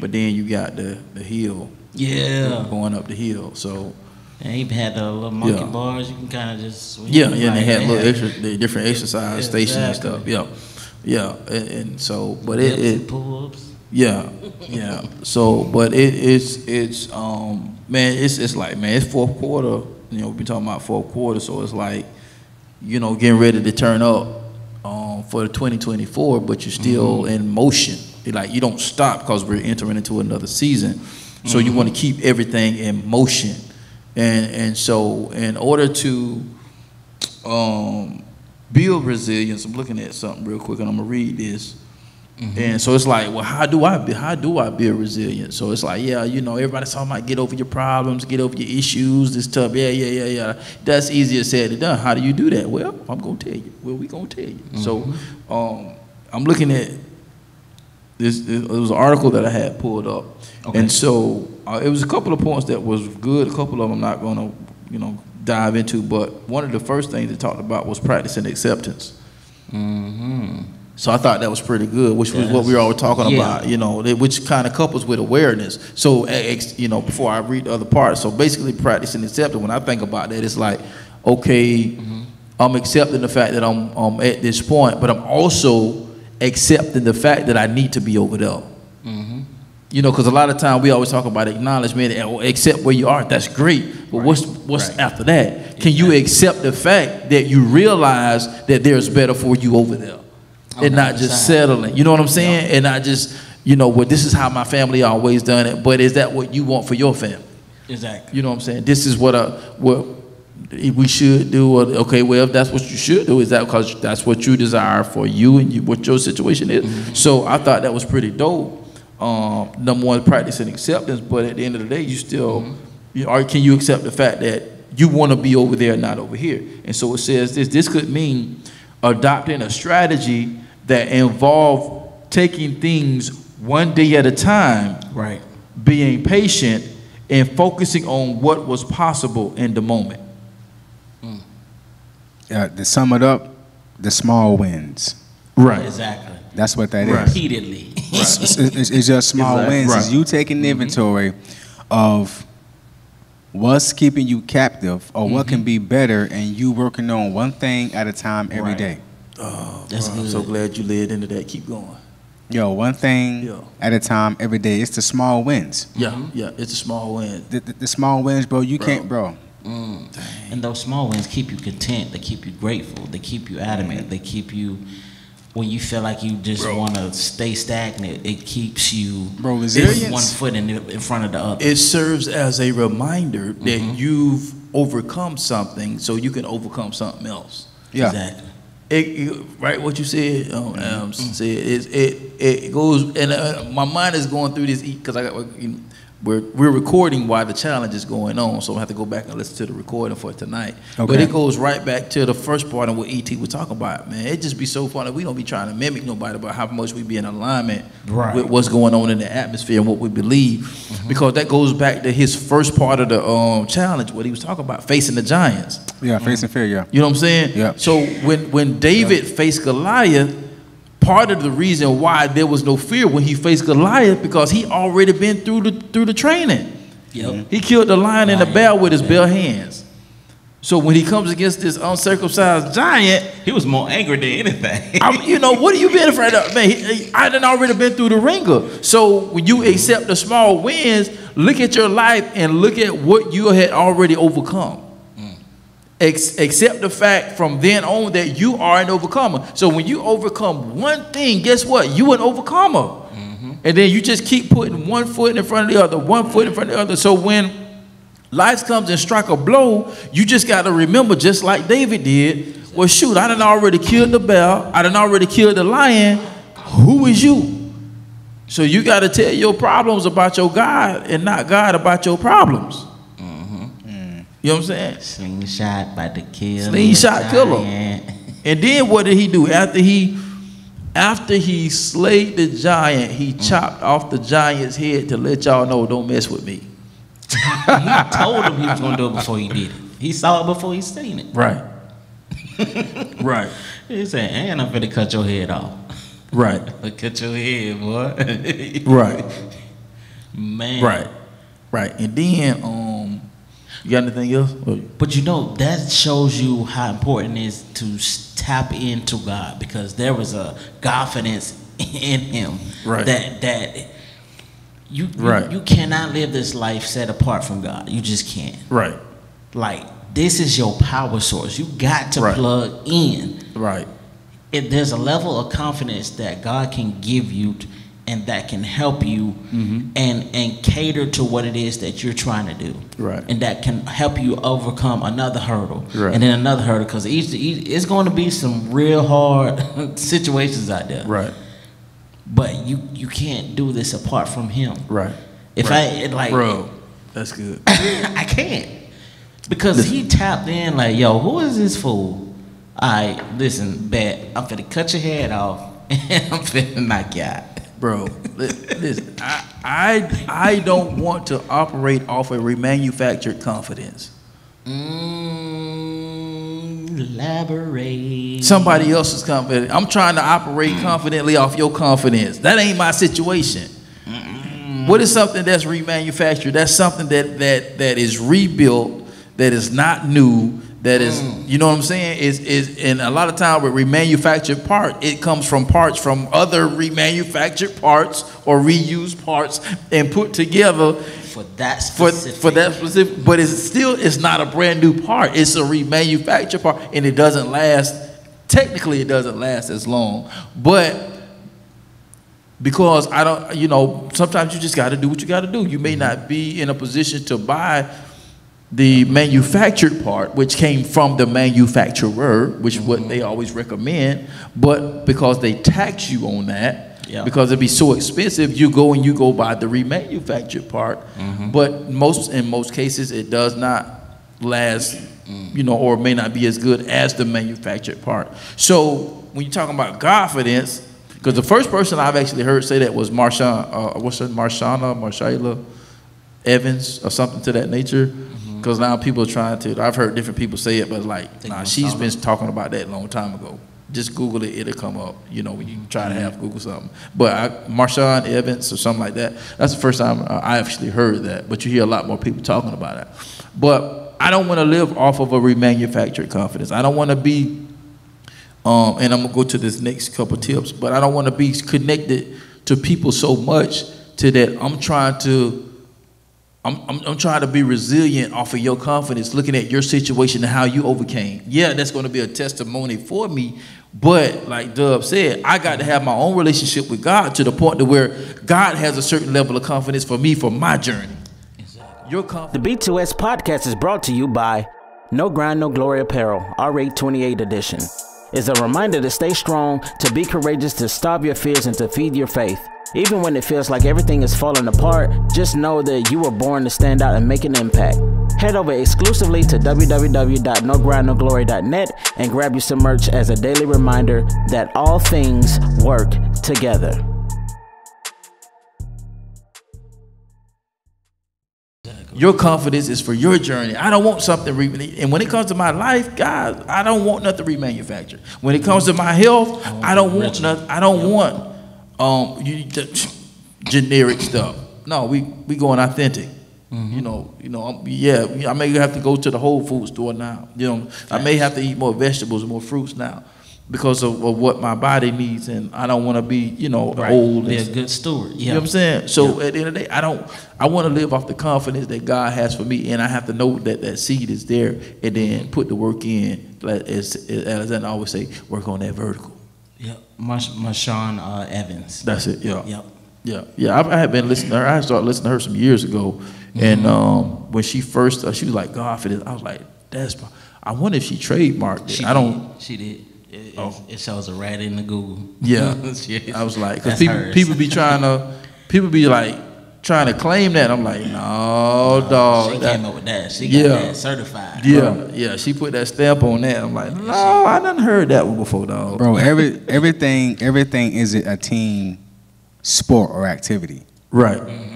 but then you got the the hill yeah, going up the hill. So and even had the little monkey Yeah. bars. You can kind of just swing Yeah, yeah, and they had little extra, the different exercise stations and stuff. Yeah, Yeah, and, and so, but it, it pull-ups. yeah, yeah. So, but it, it's it's um man, it's it's like man, it's fourth quarter. You know, we be talking about fourth quarter, so it's like, you know, getting ready to turn up um for the 2024, but you're still in motion. Like you don't stop because we're entering into another season, so you want to keep everything in motion, and and so in order to um build resilience, I'm looking at something real quick, and I'm gonna read this. And so it's like, well, how do I be, how do I build resilience? So it's like, yeah, you know, everybody's talking about get over your problems, get over your issues, this stuff. Yeah, yeah, yeah, yeah. That's easier said than done. How do you do that? Well, I'm gonna tell you. Well, we gonna tell you. So, um, I'm looking at this. It was an article that I had pulled up, Okay. and so uh, it was a couple of points that was good. A couple of them I'm not gonna, you know, dive into. But one of the first things it talked about was practicing acceptance. Mm-hmm. So I thought that was pretty good, which was what we were all talking Yeah. about, you know, which kind of couples with awareness. So, ex- you know, before I read the other parts, so basically practicing acceptance. When I think about that, it's like, okay, mm-hmm. I'm accepting the fact that I'm, I'm at this point, but I'm also accepting the fact that I need to be over there. Mm-hmm. You know, because a lot of time we always talk about acknowledgement, and, oh, accept where you are. That's great, but what's what's Right. after that? Can you accept the fact that you realize that there's better for you over there, And not just side. settling? You know what I'm saying? And not just you know, well, this is how my family always done it, but is that what you want for your family? Exactly. You know what I'm saying? This is what a what we should do. Or, okay, well, if that's what you should do, is that because that's what you desire for you and you, what your situation is? Mm-hmm. So I thought that was pretty dope. Um, number one, practicing acceptance, but at the end of the day, you still, mm-hmm. you, or can you accept the fact that you want to be over there, not over here? And so it says this. This could mean adopting a strategy that involve taking things one day at a time Right. being patient and focusing on what was possible in the moment. Mm. Uh, to sum it up, the small wins. Right. Exactly. That's what that is. Right. Repeatedly. It's, it's- it's just small Exactly. wins. It's you taking mm-hmm. inventory of what's keeping you captive or what can mm-hmm. be better, and you working on one thing at a time every Right. day. Oh, That's bro, I'm so glad you led into that. Keep going. Yo, one thing Yeah. at a time every day. It's the small wins. Yeah, yeah. It's a small win. The, the, the small wins, bro. You Bro. can't, bro. Mm. And those small wins keep you content. They keep you grateful. They keep you adamant. They keep you when you feel like you just want to stay stagnant. It keeps you Bro, resilience. one foot in, the, in front of the other. It serves as a reminder that you've overcome something, so you can overcome something else. Yeah. Exactly. It, it- right, what you said, um, um, said is it, it goes, and uh, my mind is going through this because I got you know, we're we're recording while the challenge is going on, so I have to go back and listen to the recording for tonight. But it goes right back to the first part of what ET was talking about, man. It just be so funny. We don't be trying to mimic nobody about how much we be in alignment Right. with what's going on in the atmosphere and what we believe, because that goes back to his first part of the um, challenge, what he was talking about, facing the giants. Yeah, facing fear. Yeah. You know what I'm saying? Yeah. So when when David faced Goliath, part of the reason why there was no fear when he faced Goliath because he already been through the through the training. Yep. Mm-hmm. He killed the lion and the Lion, bear with his yeah. bare hands. So when he comes against this uncircumcised giant, He was more angry than anything. I'm, you know, what are you being afraid of? Man, he, he- I done already been through the ringer. So when you accept the small wins, look at your life and look at what you had already overcome. Ex- accept the fact from then on that you are an overcomer. So when you overcome one thing, guess what? You an overcomer. Mm-hmm. And then you just keep putting one foot in front of the other, one foot in front of the other. So when life comes and strike a blow, you just got to remember, just like David did, well, shoot, I done already killed the bear, I done already killed the lion. Who is you? So you got to tell your problems about your God and not God about your problems. You know what I'm saying? Slingshot by the kill. Slingshot killer. And then what did he do after he after he slayed the giant? He chopped off the giant's head to let y'all know, don't mess with me. he told him he was gonna do it before he did it. He saw it before he seen it. Right. right. He said, "And I'm gonna cut your head off. Right. cut your head, boy." Right. Man. Right. Right. And then um You got anything else? But you know that shows you how important it is to tap into God because there was a confidence in Him Right. that that you you, Right. you cannot live this life set apart from God. You just can't. Right. Like this is your power source. You got to Right. plug in. Right. It, there's a level of confidence that God can give you, and that can help you, Mm-hmm. and and cater to what it is that you're trying to do, Right. and that can help you overcome another hurdle, Right. and then another hurdle, because each, each it's going to be some real hard situations out there, Right. But you you can't do this apart from Him. Right. If Right. I like, Bro, that's good. I can't. Because he tapped in like, yo, who is this fool? I listen, bet I'm gonna cut your head off and I'm finna knock you out. Bro, listen, I, I I don't want to operate off a remanufactured confidence. Mm, elaborate. Somebody else's confidence. I'm trying to operate confidently off your confidence. That ain't my situation. What is something that's remanufactured? That's something that that that is rebuilt, that is not new, that is mm. you know what I'm saying? Is is and a lot of time with remanufactured part, it comes from parts from other remanufactured parts or reused parts and put together for that for specific. for that specific. But it's still it's not a brand new part. It's a remanufactured part, and it doesn't last. Technically, it doesn't last as long, but because I don't, you know, sometimes you just got to do what you got to do. You may mm-hmm. not be in a position to buy the manufactured part, which came from the manufacturer, which is what they always recommend, but because they tax you on that, Yeah. because it'd be so expensive, you go and you go buy the remanufactured part. Mm-hmm. But most in most cases, it does not last, mm. you know, or may not be as good as the manufactured part. So when you're talking about confidence, because the first person I've actually heard say that was Marshawn, uh, what's her, Marshana, Marshayla Evans, or something to that nature. Mm-hmm. Because now people are trying to, I've heard different people say it, but like, nah, she's been talking about that a long time ago. Just Google it, it'll come up. You know, when you try to have Google something. But I, Marshawn Evans or something like that. That's the first time uh, I actually heard that. But you hear a lot more people talking about it. But I don't want to live off of a remanufactured confidence. I don't want to be um, and I'm gonna go to this next couple tips, but I don't want to be connected to people so much to that I'm trying to. I'm, I'm, I'm trying to be resilient off of your confidence, looking at your situation and how you overcame. Yeah, that's going to be a testimony for me, but like Dub said, I got to have my own relationship with God to the point to where God has a certain level of confidence for me for my journey. Your confidence. The B2S podcast is brought to you by No Grind, No Glory Apparel, R828 edition. It's a reminder to stay strong, to be courageous, to stop your fears, and to feed your faith. Even when it feels like everything is falling apart, just know that you were born to stand out and make an impact. Head over exclusively to www.nogrindnoglory.net and grab you some merch as a daily reminder that all things work together. Your confidence is for your journey. I don't want something re- and when it comes to my life, God, I don't want nothing remanufactured. When it comes to my health, I don't want nothing. I don't want um you, generic stuff. No, we we going authentic. You know, you know, yeah. I may have to go to the Whole Food store now. You know, I may have to eat more vegetables, and more fruits now, because of, of what my body needs, and I don't want to be, you know, old. Be a good steward. you Yeah. know what I'm saying? So at the end of the day, I don't. I want to live off the confidence that God has for me, and I have to know that that seed is there, and then put the work in. Like as as Alexander always say, work on that vertical. Yep. Marsh, Marshawn uh, Evans. That's it. Yeah. Yep. Yeah. Yeah. I, I had been listening to her. I started listening to her some years ago, and um, when she first, uh, she was like Godfidence. I was like, that's. pro- I wonder if she trademarked it. She I don't. Did. She did. It, Oh. it, it shows a rat in the Google. Yeah. She- I was like, because people hers. people be trying to, people be like trying to claim that. I'm like, no, dog. She that- came up with that. She Yeah. got that certified. Yeah, yeah, she put that stamp on that. I'm like, no, I done heard that one before, dog. Bro, every everything everything is a team sport or activity. Right. Mm-hmm.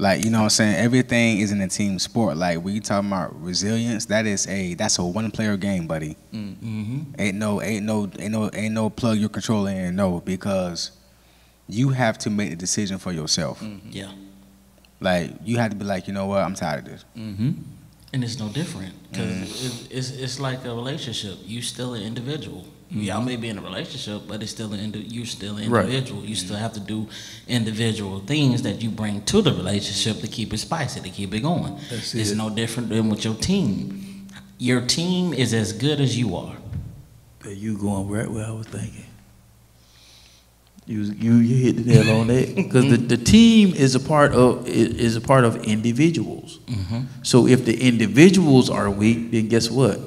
Like, you know what I'm saying? Everything is in a team sport. Like we talking about resilience, that is a that's a one player game, buddy. Ain't no ain't no ain't no ain't no plug your controller in, no, because you have to make the decision for yourself. Yeah. Like you have to be like, you know what, I'm tired of this. Mm-hmm. And it's no different because Mm. it's, it's like a relationship. You still an individual. Y'all may be in a relationship, but it's still an indi- you're still an Mm-hmm. Right. individual. You still have to do individual things that you bring to the relationship to keep it spicy, to keep it going. That's it's it. no different than with your team. Your team is as good as you are. But you going right where I was thinking. You you you hit the nail on that because the, the team is a part of is a part of individuals. Mm-hmm. So if the individuals are weak, then guess what?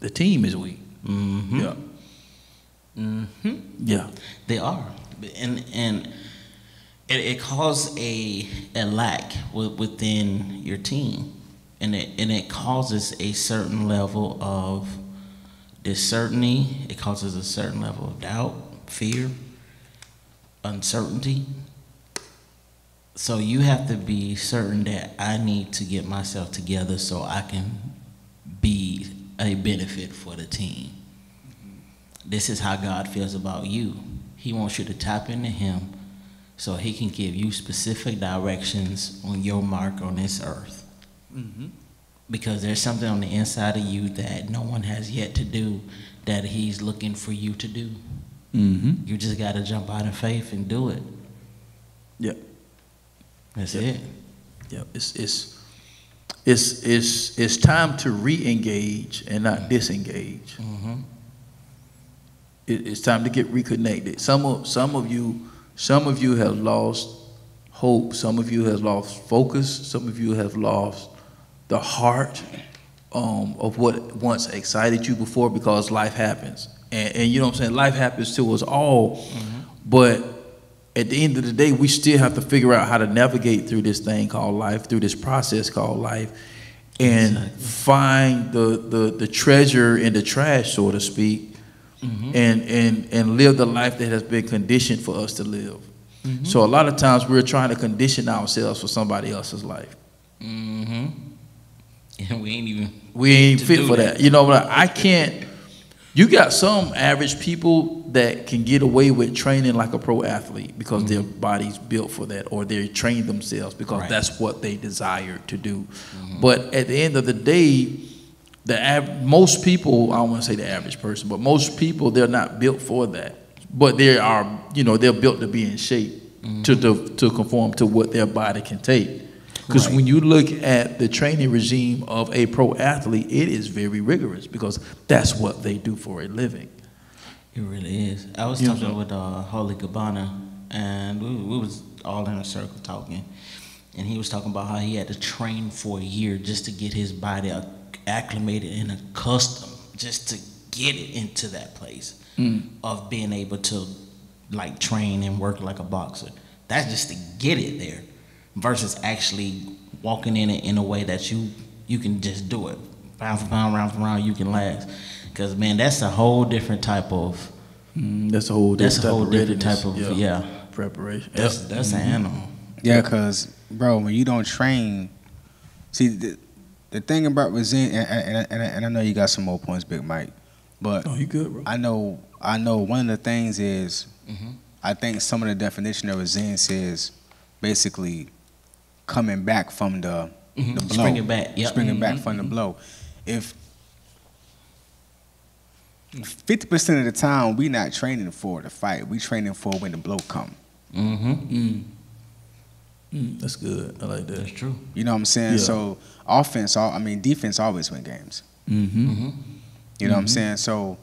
The team is weak. Mm-hmm. Yeah, Mm-hmm. yeah, They are, and and it, it causes a a lack wi- within your team, and it and it causes a certain level of discerning. It causes a certain level of doubt, fear, uncertainty. So you have to be certain that I need to get myself together so I can be a benefit for the team this is how God feels about you. He wants you to tap into Him so He can give you specific directions on your mark on this earth. Because there's something on the inside of you that no one has yet to do that He's looking for you to do. mm-hmm. You just got to jump out in faith and do it. Yep. That's Yep. it. yeah. It's it's it's it's it's time to re-engage and not disengage. Mm-hmm. It, it's time to get reconnected. Some of some of you, some of you have lost hope. Some of you have lost focus. Some of you have lost the heart um, of what once excited you before because life happens, and, and you know what I'm saying. Life happens to us all, but at the end of the day, we still have to figure out how to navigate through this thing called life, through this process called life, and Exactly. find the, the the treasure in the trash, so to speak, Mm-hmm. and and and live the life that has been conditioned for us to live. Mm-hmm. So a lot of times we're trying to condition ourselves for somebody else's life. Mm-hmm. And we ain't even. We ain't fit for that. that. You know what? I can't. You got some average people that can get away with training like a pro athlete because mm-hmm. their body's built for that, or they train themselves because Right. that's what they desire to do. But at the end of the day, the av- most people I don't want to say the average person, but most people they're not built for that. But they are, you know, they're built to be in shape to, to to conform to what their body can take. Because Right. when you look at the training regime of a pro athlete, it is very rigorous because that's what they do for a living. It really is. I was You talking with uh, Holy Gabbana, and we, we was all in a circle talking, and he was talking about how he had to train for a year just to get his body acc- acclimated and accustomed, just to get it into that place of being able to like train and work like a boxer. That's just to get it there, versus actually walking in it in a way that you you can just do it, pound for pound, round for round, you can last. Because man, that's a whole different type of Mm, that's a whole that's different a whole type different type of yeah. yeah. preparation. That's Yep. that's an animal. Yeah, cause bro, when you don't train, see the the thing about resent, and, and, and, and I know you got some more points, Big Mike, but Oh, you good, bro? I know I know one of the things is Mhm. I think some of the definition of resilience is basically coming back from the Mhm. the blow, Springing back, yep. springing back Mhm, from the blow. If fifty percent of the time we not training for the fight, we training for when the blow come. Mm-hmm. Mm. Mm, that's good. I like that. That's true. You know what I'm saying? Yeah. So offense, al- I mean defense always win games. Mm-hmm. mm-hmm. You know what I'm mm-hmm. saying? So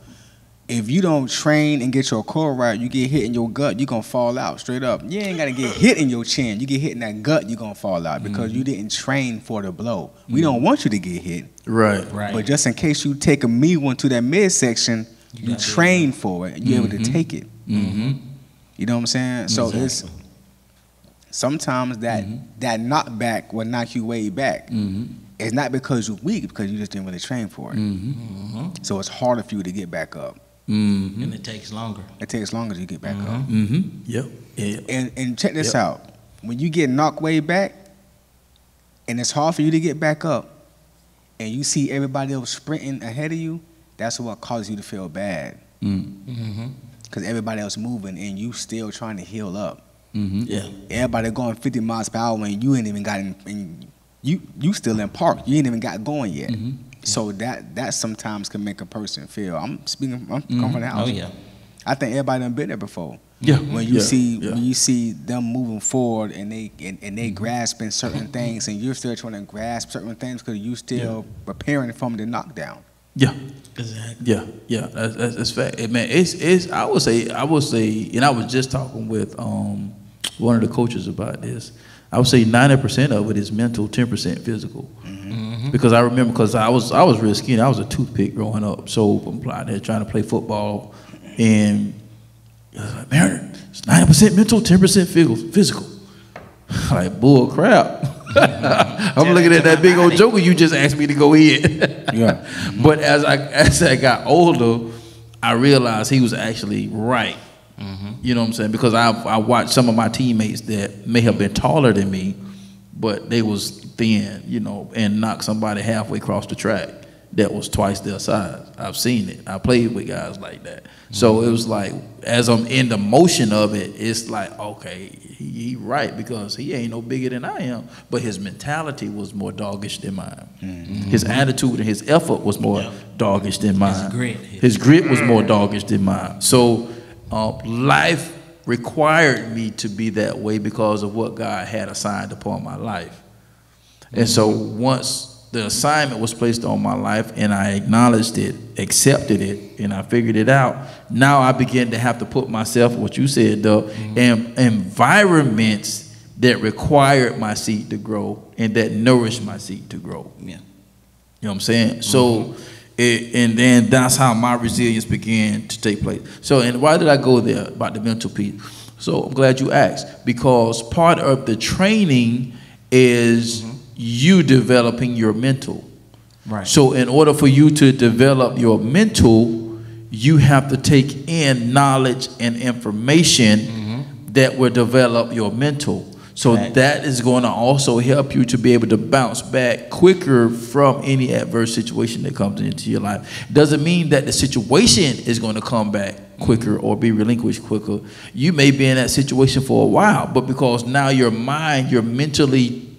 if you don't train and get your core right, you get hit in your gut, you're gonna fall out straight up. You ain't gotta get hit in your chin. You get hit in that gut, you're gonna fall out because mm-hmm. you didn't train for the blow. We don't want you to get hit. Right. Right. But just in case you take a me one to that midsection, You you, gotta do train for it you're able to take it. Mm-hmm. You know what I'm saying? So it's Exactly. Sometimes that that knockback will knock you way back. Mm-hmm. It's not because you're weak, because you just didn't really train for it. Mm-hmm. So it's harder for you to get back up. Mm-hmm. And it takes longer. It takes longer to get back up. Mm-hmm. Yep. Yeah. And and check this Yep. out. When you get knocked way back, and it's hard for you to get back up, and you see everybody else sprinting ahead of you, that's what causes you to feel bad. Mm. Mm-hmm. Because everybody else moving and you still trying to heal up. Yeah. Everybody going 50 miles per hour when you ain't even got in, in you you still in park. You ain't even got going yet. Mm-hmm. So that that sometimes can make a person feel. I'm speaking. I'm coming from the house. Oh yeah. I think everybody done been there before. Yeah. When you Yeah, see yeah. when you see them moving forward and they and, and Mm-hmm. they grasping certain things and you're still trying to grasp certain things because you still preparing from the knockdown. Yeah. Exactly. Yeah, yeah, that's, that's, that's fact. Man, it's it's. I would say, I would say, and I was just talking with um one of the coaches about this. I would say ninety percent of it is mental, ten percent physical. Mm-hmm. Because I remember, because I was I was real skinny. I was a toothpick growing up. So I'm out there trying to play football, and I was like, Mariner, it's ninety percent mental, ten percent physical. like bull crap. I'm looking at that big old joker you just asked me to go in. Yeah. But as I as I got older, I realized he was actually right. Mm-hmm. You know what I'm saying? Because I I watched some of my teammates that may have been taller than me, but they was thin, you know, and knocked somebody halfway across the track that was twice their size. I've seen it. I played with guys like that. So mm-hmm. it was like as I'm in the motion of it, it's like okay, he, he right because he ain't no bigger than I am, but his mentality was more doggish than mine. Mm-hmm. His attitude and his effort was more Yeah. doggish than mine. grit. His grit was more doggish than mine. So uh, life required me to be that way because of what God had assigned upon my life. And so once the assignment was placed on my life and I acknowledged it, accepted it, and I figured it out, now I begin to have to put myself, what you said, Doug, in environments that required my seed to grow and that nourished my seed to grow. Yeah. You know what I'm saying? So, it, and then that's how my resilience began to take place. So, and why did I go there about the mental piece? So, I'm glad you asked because part of the training is you developing your mental. Right. So, in order for you to develop your mental, you have to take in knowledge and information mm-hmm. that will develop your mental. So, Right. that is going to also help you to be able to bounce back quicker from any adverse situation that comes into your life. Doesn't mean that the situation is going to come back quicker or be relinquished quicker. You may be in that situation for a while, but because now your mind, you're mentally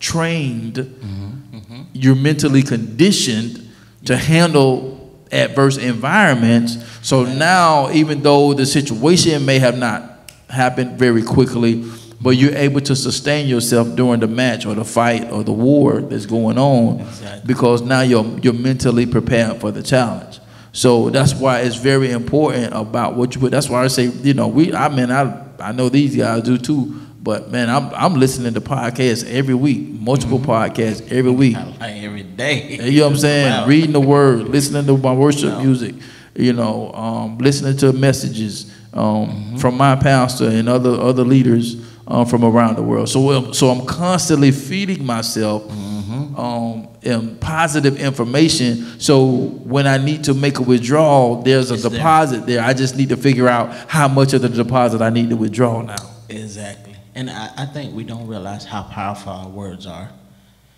trained, mm-hmm. Mm-hmm. you're mentally conditioned to handle adverse environments. So now, even though the situation may have not happened very quickly, but you're able to sustain yourself during the match or the fight or the war that's going on Exactly. because now you're you're mentally prepared for the challenge. So that's why it's very important about what you put. That's why I say, you know, we. I mean, I I know these guys do too. But man, I'm I'm listening to podcasts every week, multiple podcasts every week. Like every day. You know what I'm saying? Wow. Reading the word, listening to my worship Wow. music, you know, um, listening to messages um, Mm-hmm. from my pastor and other other leaders um, from around the world. So so I'm constantly feeding myself Mm-hmm. um, in positive information. So when I need to make a withdrawal, there's a It's deposit there. I just need to figure out how much of the deposit I need to withdraw now. Exactly. And I, I think we don't realize how powerful our words are.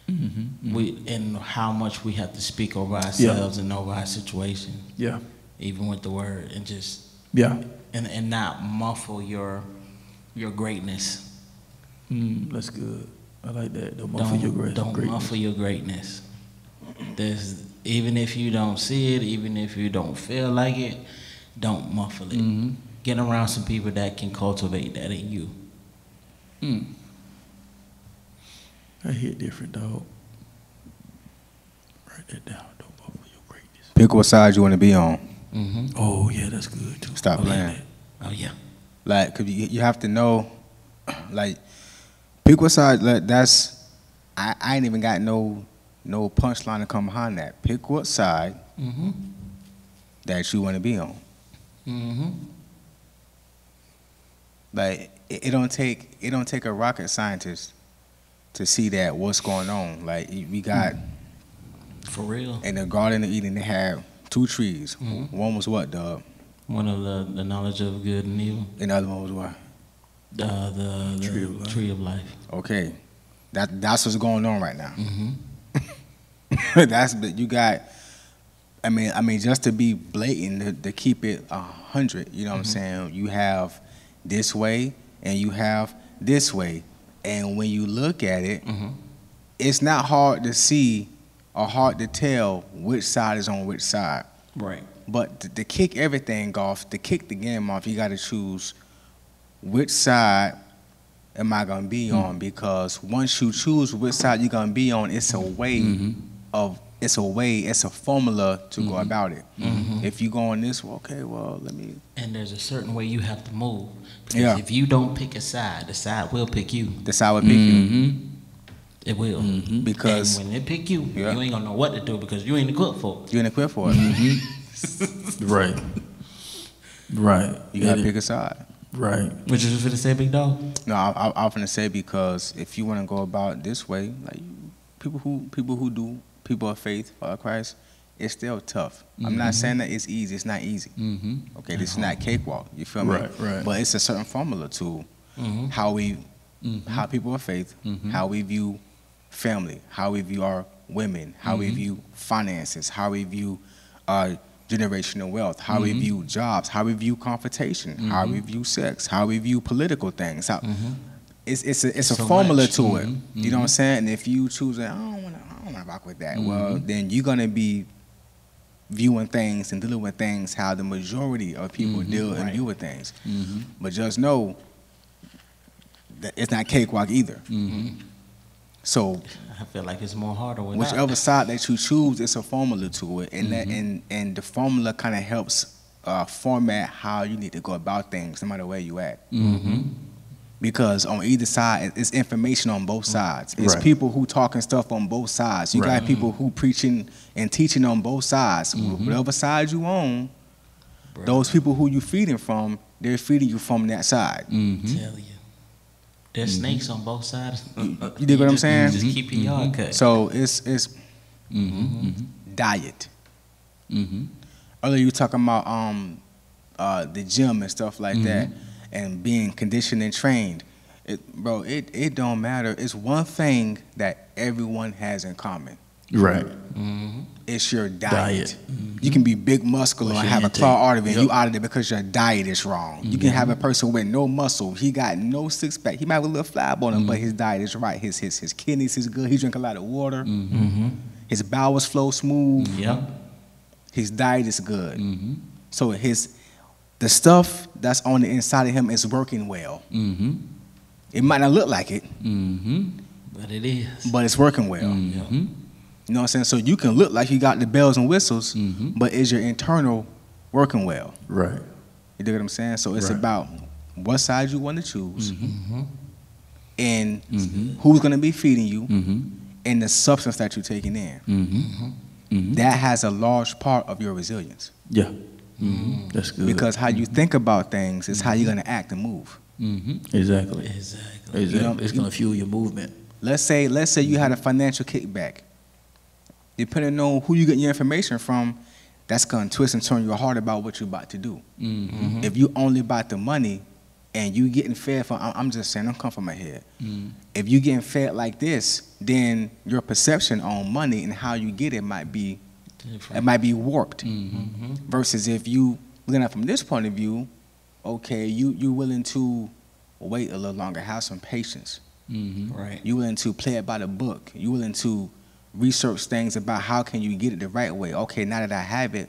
We and how much we have to speak over ourselves and over our situation, Yeah, even with the word, and just yeah. and, and not muffle your your greatness. Mm, that's good. I like that. Don't muffle Don't, your greatness. don't muffle your greatness. There's even if you don't see it, even if you don't feel like it, don't muffle it. Mm-hmm. Get around some people that can cultivate that in you. I hit different, dog. Write that down. Don't muffle your greatness. Pick what side you want to be on. Mm-hmm. Oh yeah, that's good too. Stop I like playing. that. Oh yeah. Like, cause you, you have to know, like, pick what side. Like, that's I, I ain't even got no no punchline to come behind that. Pick what side Mm-hmm. that you want to be on. Mm-hmm. Like, it, it don't take it don't take a rocket scientist to see that what's going on. Like, we got For real. in the Garden of Eden, they had two trees. Mhm. One was what, dog? One of the, the knowledge of good and evil. And the other one was what? Uh, the, the Tree of life. Tree of life. Okay, that that's what's going on right now. Mm-hmm. that's the, you got. I mean, I mean, just to be blatant, to, to keep it a hundred. You know what I'm saying? You have this way, and you have this way. And when you look at it, it's not hard to see or hard to tell which side is on which side. Right. But to, to kick everything off, to kick the game off, you got to choose which side am I going to be mm-hmm. on? Because once you choose which side you're going to be on, it's a way mm-hmm. of it's a way, it's a formula to go mm-hmm. about it. If you go on this, well, okay, well, let me. And there's a certain way you have to move. Because Yeah. if you don't pick a side, the side will pick you. The side will pick you Mm-hmm. It will. because and when it pick you, Yeah. you ain't gonna know what to do because you ain't equipped for it. you ain't equipped for it. Right. Right. You gotta It- pick a side. Right. What you just finna say, big dog? No, I, I, I'm gonna say because if you want to go about this way, like people who people who do people of faith follow Christ, it's still tough. I'm not saying that it's easy. It's not easy. Mm-hmm. Okay, this is not cakewalk. You feel me? Right, right. But it's a certain formula to Mm-hmm. how we, Mhm. how people of faith, Mhm. how we view family, how we view our women, how we view finances, how we view uh, generational wealth, how we Mhm. view jobs, how we view confrontation, how Mhm. we view sex, how we view political things. How, it's it's a it's a So formula much. to it. Mhm, You know what I'm saying? And if you choose, I don't want to, I don't want to rock with that. Well, then you're gonna be viewing things and dealing with things how the majority of people deal and Right. view with things. Mm-hmm. But just know that it's not cakewalk either. Mm-hmm. So I feel like it's more harder without. whichever side that you choose, it's a formula to it, and that Mhm. and and the formula kind of helps uh, format how you need to go about things, no matter where you at. Mm-hmm. because on either side it's information on both sides it's Right. people who talking stuff on both sides you Right. got people who preaching and teaching on both sides Mhm. whatever side you on Bro, those people who you feeding from they're feeding you from that side Mm-hmm. tell you. There's snakes on both sides. You dig what I'm saying? Just keep your yard cut. so it's it's Mm-hmm. diet Mm-hmm. earlier you talking about um uh the gym and stuff like that and being conditioned and trained it, bro it, it don't matter it's one thing that everyone has in common Right. mm-hmm. it's your diet. Diet. You can be big muscular and your have a intake? claw artery and you Yep. out of it because your diet is wrong. You can have a person with no muscle. He got no six pack. He might have a little flab on him, but his diet is right. His his his kidneys is good. He drink a lot of water. Mm-hmm. His bowels flow smooth. Yep. His diet is good. Mm-hmm. So his the stuff that's on the inside of him is working well. Mm-hmm. It might not look like it, Mm-hmm. But it is. but it's working well. You know what I'm saying? So you can look like you got the bells and whistles, Mhm. but is your internal working well? Right. You dig what I'm saying? So it's Right. about what side you want to choose Mm-hmm. and Mhm. who's going to be feeding you Mm-hmm. and the substance that you're taking in. Mm-hmm. That has a large part of your resilience Yeah. Mm-hmm. That's good. because how you think about things is how you're going to act and move. Mm-hmm. Exactly. Exactly. Exactly. know, it's gonna fuel your movement. Let's say let's say you had a financial kickback. Depending on who you get your information from, that's going to twist and turn your heart about what you're about to do. Mm-hmm. If you only about the money and you getting fed from, I'm I'm just saying, I'm coming from my head. Mm-hmm. if you getting fed like this, then your perception on money and how you get it might be it might be warped. Mm-hmm. Versus if you looking at it from this point of view, okay, you you willing to wait a little longer, have some patience. Mm-hmm. Right. You willing to play it by the book. You willing to research things about how can you get it the right way. Okay, now that I have it,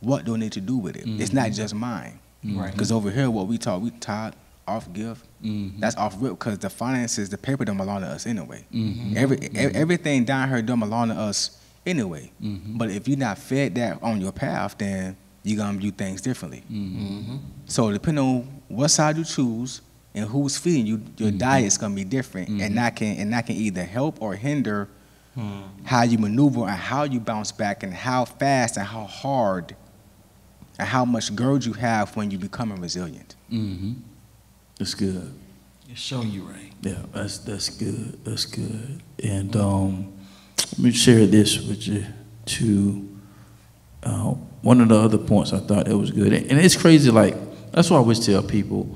what do I need to do with it? It's not just mine. Right. Because over here, what we talk, we taught off gift. Mm-hmm. That's off rip because the finances, the paper don't belong to us anyway. Mm-hmm. Every e- everything down here don't belong to us anyway. Mhm. But if you're not fed that on your path, then you're gonna view things differently. Mm-hmm. So depending on what side you choose and who's feeding you, your diet's gonna be different, and that can and that can either help or hinder Hmm. how you maneuver and how you bounce back and how fast and how hard and how much gird you have when you become resilient. Mm-hmm. That's good. It show you right. Yeah, that's that's good. That's good. And um, let me share this with you too. Uh, one of the other points I thought that was good, and it's crazy. Like that's why I always tell people,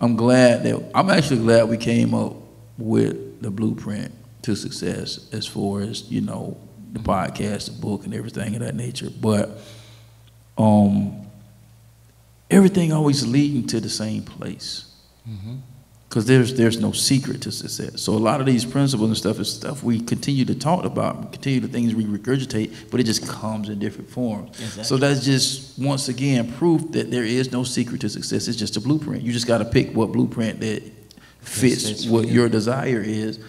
I'm glad that I'm actually glad we came up with the blueprint to success as far as you know the podcast, the book, and everything of that nature. But um, everything always leading to the same place. because there's there's no secret to success. So a lot of these principles and stuff is stuff we continue to talk about, continue the things we regurgitate, but it just comes in different forms. Exactly. So that's just once again proof that there is no secret to success. It's just a blueprint. You just got to pick what blueprint that fits fits what you. your desire is,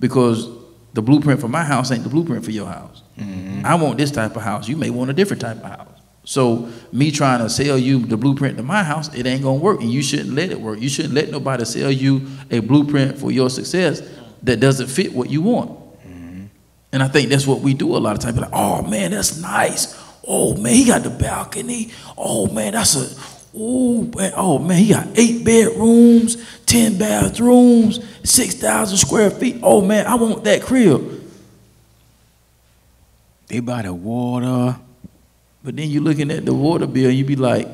because the blueprint for my house ain't the blueprint for your house. Mm-hmm. I want this type of house. You may want a different type of house. So me trying to sell you the blueprint to my house, it ain't gonna work, and you shouldn't let it work. You shouldn't let nobody sell you a blueprint for your success that doesn't fit what you want. Mm-hmm. And I think that's what we do a lot of times. Like, oh man, that's nice. Oh man, he got the balcony. Oh man, that's a. Oh man, oh man, he got eight bedrooms, ten bathrooms, six thousand square feet. Oh man, I want that crib. They buy the water. But then you're looking at the water bill, and you be like,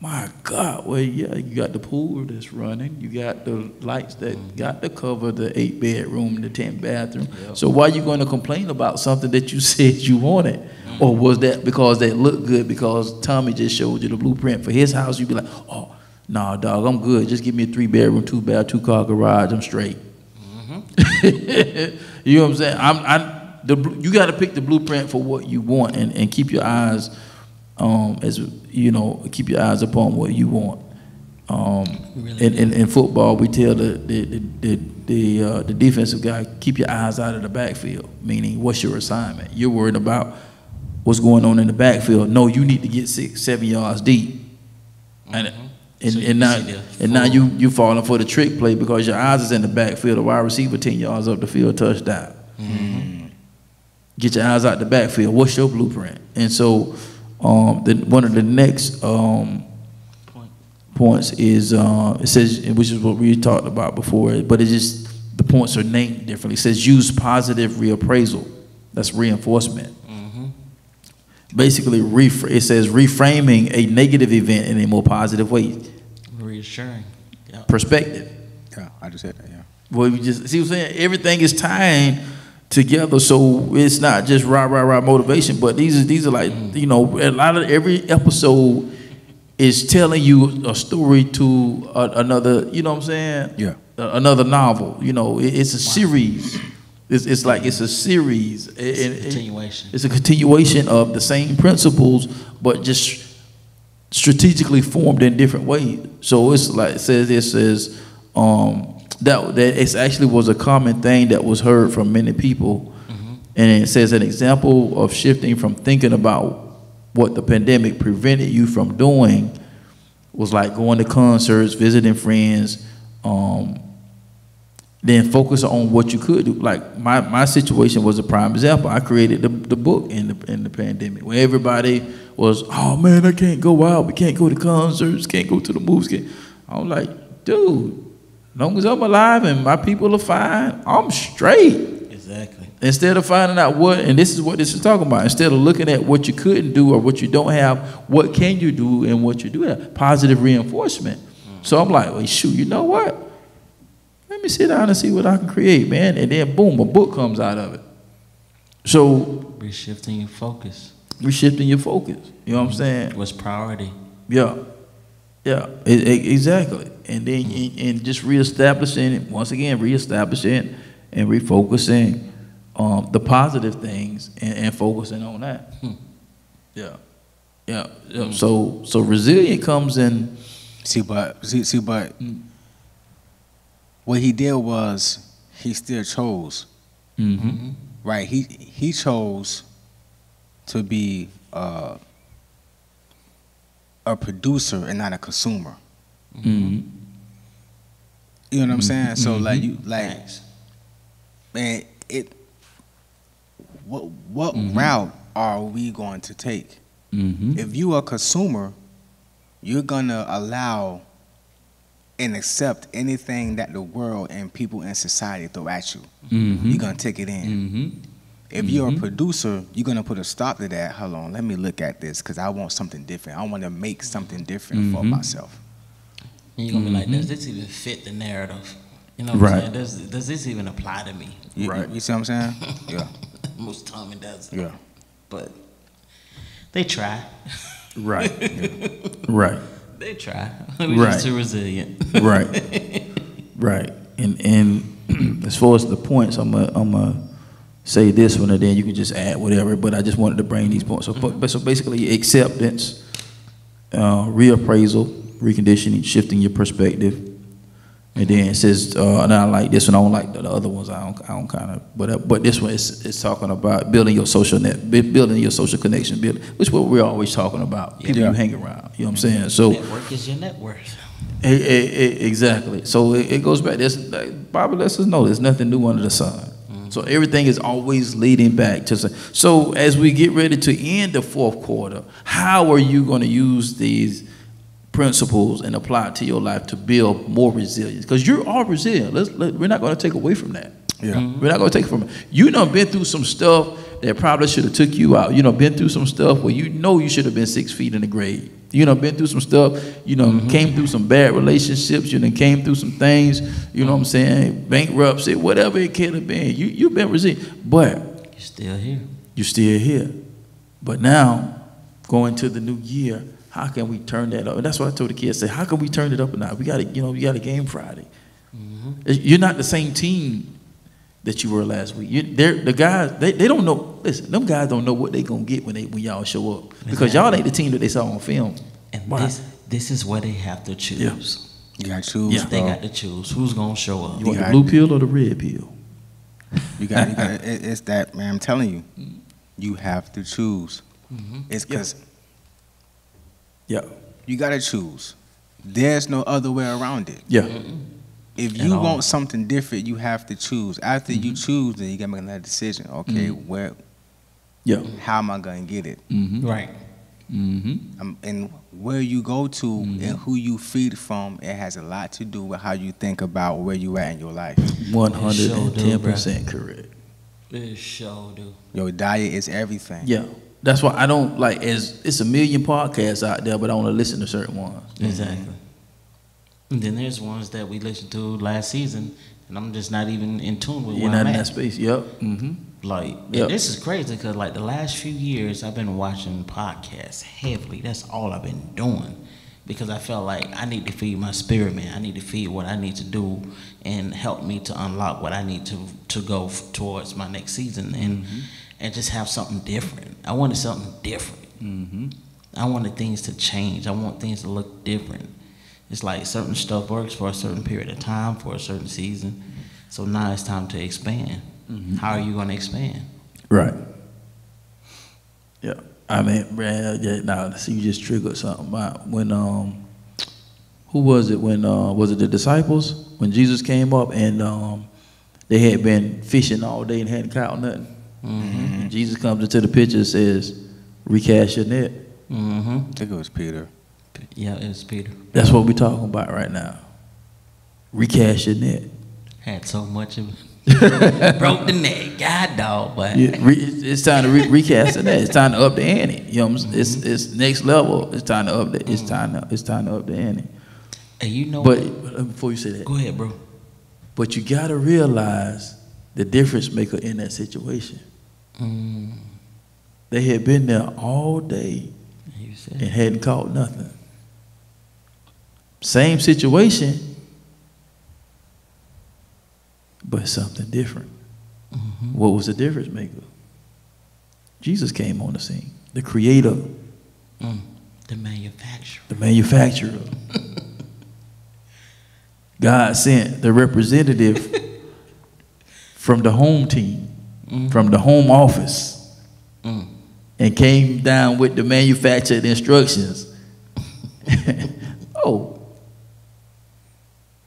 my God, well, yeah, you got the pool that's running, you got the lights that mm-hmm. got to cover the eight bedroom, the ten bathroom. So why are you going to complain about something that you said you wanted? Or mm-hmm. was that because that looked good because Tommy just showed you the blueprint for his house? You'd be like, oh, nah, dog, I'm good. Just give me a three bedroom, two bath, two car garage. I'm straight. you know what I'm saying? I'm, I, the, you got to pick the blueprint for what you want and, and keep your eyes, um, as you know, keep your eyes upon what you want. Um, Really in, in, in football, we tell the the the the, the, uh, the defensive guy keep your eyes out of the backfield. Meaning, what's your assignment? You're worried about what's going on in the backfield. No, you need to get six, seven yards deep. And and. So and now and now you you falling for the trick play because your eyes is in the backfield. A wide receiver ten yards up the field, touchdown. Get your eyes out the backfield. What's your blueprint? And so, um, the, one of the next um, Point. points is uh, it says, which is what we talked about before, but it just the points are named differently. It says use positive reappraisal. That's reinforcement. Basically, refra- it says reframing a negative event in a more positive way. Reassuring. Yeah. Perspective. Yeah, I just said that. Yeah. Well, you just see what I'm saying. Everything is tying together, so it's not just rah rah rah motivation, but these are these are like mm. you know a lot of every episode is telling you a story to a, another. You know what I'm saying? Yeah. A- another novel. You know, it, it's a series. It's, it's like it's a series. It's a and it- continuation. it's a continuation of the same principles, but just strategically formed in different ways. So it's like it says it says um, that that it actually was a common thing that was heard from many people, and it says an example of shifting from thinking about what the pandemic prevented you from doing was like going to concerts, visiting friends, um, then focus on what you could do. Like my, my situation was a prime example. I created the, the book in the in the pandemic where everybody was, oh man, I can't go out, we can't go to concerts, can't go to the movies. Can't. I was like, dude, as long as I'm alive and my people are fine, I'm straight. Exactly. Instead of finding out what, and this is what this is talking about, instead of looking at what you couldn't do or what you don't have, what can you do and what you do have? Positive reinforcement. So I'm like, well, shoot, you know what? Let me sit down and see what I can create, man. And then boom, a book comes out of it. So we're shifting your focus. we're shifting your focus. You know what I'm mm-hmm. saying? What's priority? Yeah, yeah, e- e- exactly. And then mm-hmm. and, and just reestablishing it once again, reestablishing and refocusing um, the positive things and, and focusing on that. Hmm. Yeah, yeah. yeah. Mm. So so resilient comes in. See, but see, see, but mm. What he did was he still chose, Mm-hmm. right? He he chose to be uh, a producer and not a consumer. Mm-hmm. You know what I'm saying? So like you like Thanks. man, it. What what route are we going to take? Mm-hmm. If you are a consumer, you're gonna allow and accept anything that the world and people in society throw at you. Mm-hmm. You're gonna take it in. Mm-hmm. If you're a producer, you're gonna put a stop to that. Hold on, let me look at this because I want something different. I want to make something different for Mhm. myself. And you're gonna be like, does this even fit the narrative? You know what Right. I'm saying? Does, does this even apply to me? You, Right. You see what I'm saying? yeah. Most time it doesn't. Yeah. But they try. Right. Right. They try. We're Right. just too resilient. Right. Right. And and as far as the points, I'm gonna I'm gonna say this one, and then you can just add whatever. But I just wanted to bring these points. So, but so basically, acceptance, uh, reappraisal, reconditioning, shifting your perspective. And then it says, uh, and I like this one. I don't like the, the other ones. I don't, I don't kind of, but uh, but this one is, is talking about building your social net, building your social connection, building, which is what we're always talking about. People Yeah. you hang around. You know what I'm saying? So. Network is your net worth. Eh, eh, eh, exactly. So it, it goes back. There's, like, Bible lets us know there's nothing new under the sun. So everything is always leading back to. So as we get ready to end the fourth quarter, how are you going to use these principles and apply it to your life to build more resilience? Because you're all resilient. Let's, let, we're not going to take away from that. Yeah. Mm-hmm. We're not going to take it from you. Know, been through some stuff that probably should have took you out. You know, been through some stuff where you know you should have been six feet in the grave. You know, been through some stuff. You know, mm-hmm. came through some bad relationships. You know, came through some things. You know what I'm saying? Bankruptcy, whatever it could have been. You you've been resilient, but You're still here. you're still here. But now, going to the new year, how can we turn that up? And that's what I told the kids. I said, how can we turn it up or not? We got to, you know, we got a game Friday. Mm-hmm. You're not the same team that you were last week. You, they're, the guys, they, they don't know. Listen, them guys don't know what they're gonna get when they when y'all show up because y'all ain't the team that they saw on film. And Why? this this is where they have to choose. You got to choose. Yeah. They got to choose who's gonna show up. You want Yeah, the I- blue pill or the red pill? You got, you got it, it's that man. I'm telling you, mm. you have to choose. Mm-hmm. It's because Yeah, you got to choose. There's no other way around it. yeah, If At you all. want something different, you have to choose. After you choose, then you got to make another decision. Okay, where, yeah. how am I gonna get it? Mm-hmm. Right. Mm-hmm. Um, and where you go to and who you feed from, it has a lot to do with how you think about where you at in your life. One hundred and ten percent correct. It sure do. Your diet is everything. Yeah, that's why I don't like. As it's a million podcasts out there, but I want to listen to certain ones. Exactly. And then there's ones that we listened to last season, and I'm just not even in tune with You're where not I'm in at. that space. Yep. Mm-hmm. Like Yep. this is crazy because like the last few years I've been watching podcasts heavily. That's all I've been doing because I felt like I need to feed my spirit, man. I need to feed what I need to do and help me to unlock what I need to to go f- towards my next season and and just have something different. I wanted something different. Mm-hmm. I wanted things to change. I want things to look different. It's like certain stuff works for a certain period of time, for a certain season. So now it's time to expand. How are you going to expand? Right. Yeah. I mean, man, yeah, now see you just triggered something. My, when um who was it when uh was it the disciples? When Jesus came up and um they had been fishing all day and hadn't caught nothing. And Jesus comes into the picture and says, Recast your net. Mm-hmm. I think it was Peter. Yeah, it was Peter. That's what we're talking about right now. Recast your net. Had so much of it. Broke the neck. God dog, but Yeah, re, it's time to re, recast the net. It's time to up the ante. You know what I'm saying? It's mm-hmm. it's next level. It's time to up the it's mm. time to it's time to up the ante. and you know But what? but before you say that, Go ahead, bro. but you gotta realize the difference maker in that situation. Mm, They had been there all day and hadn't caught nothing. Same situation, but something different. What was the difference maker? Jesus came on the scene, the creator, mm, the manufacturer. the manufacturer. God sent the representative from the home team, from the home office, Mm. and came down with the manufactured instructions. oh,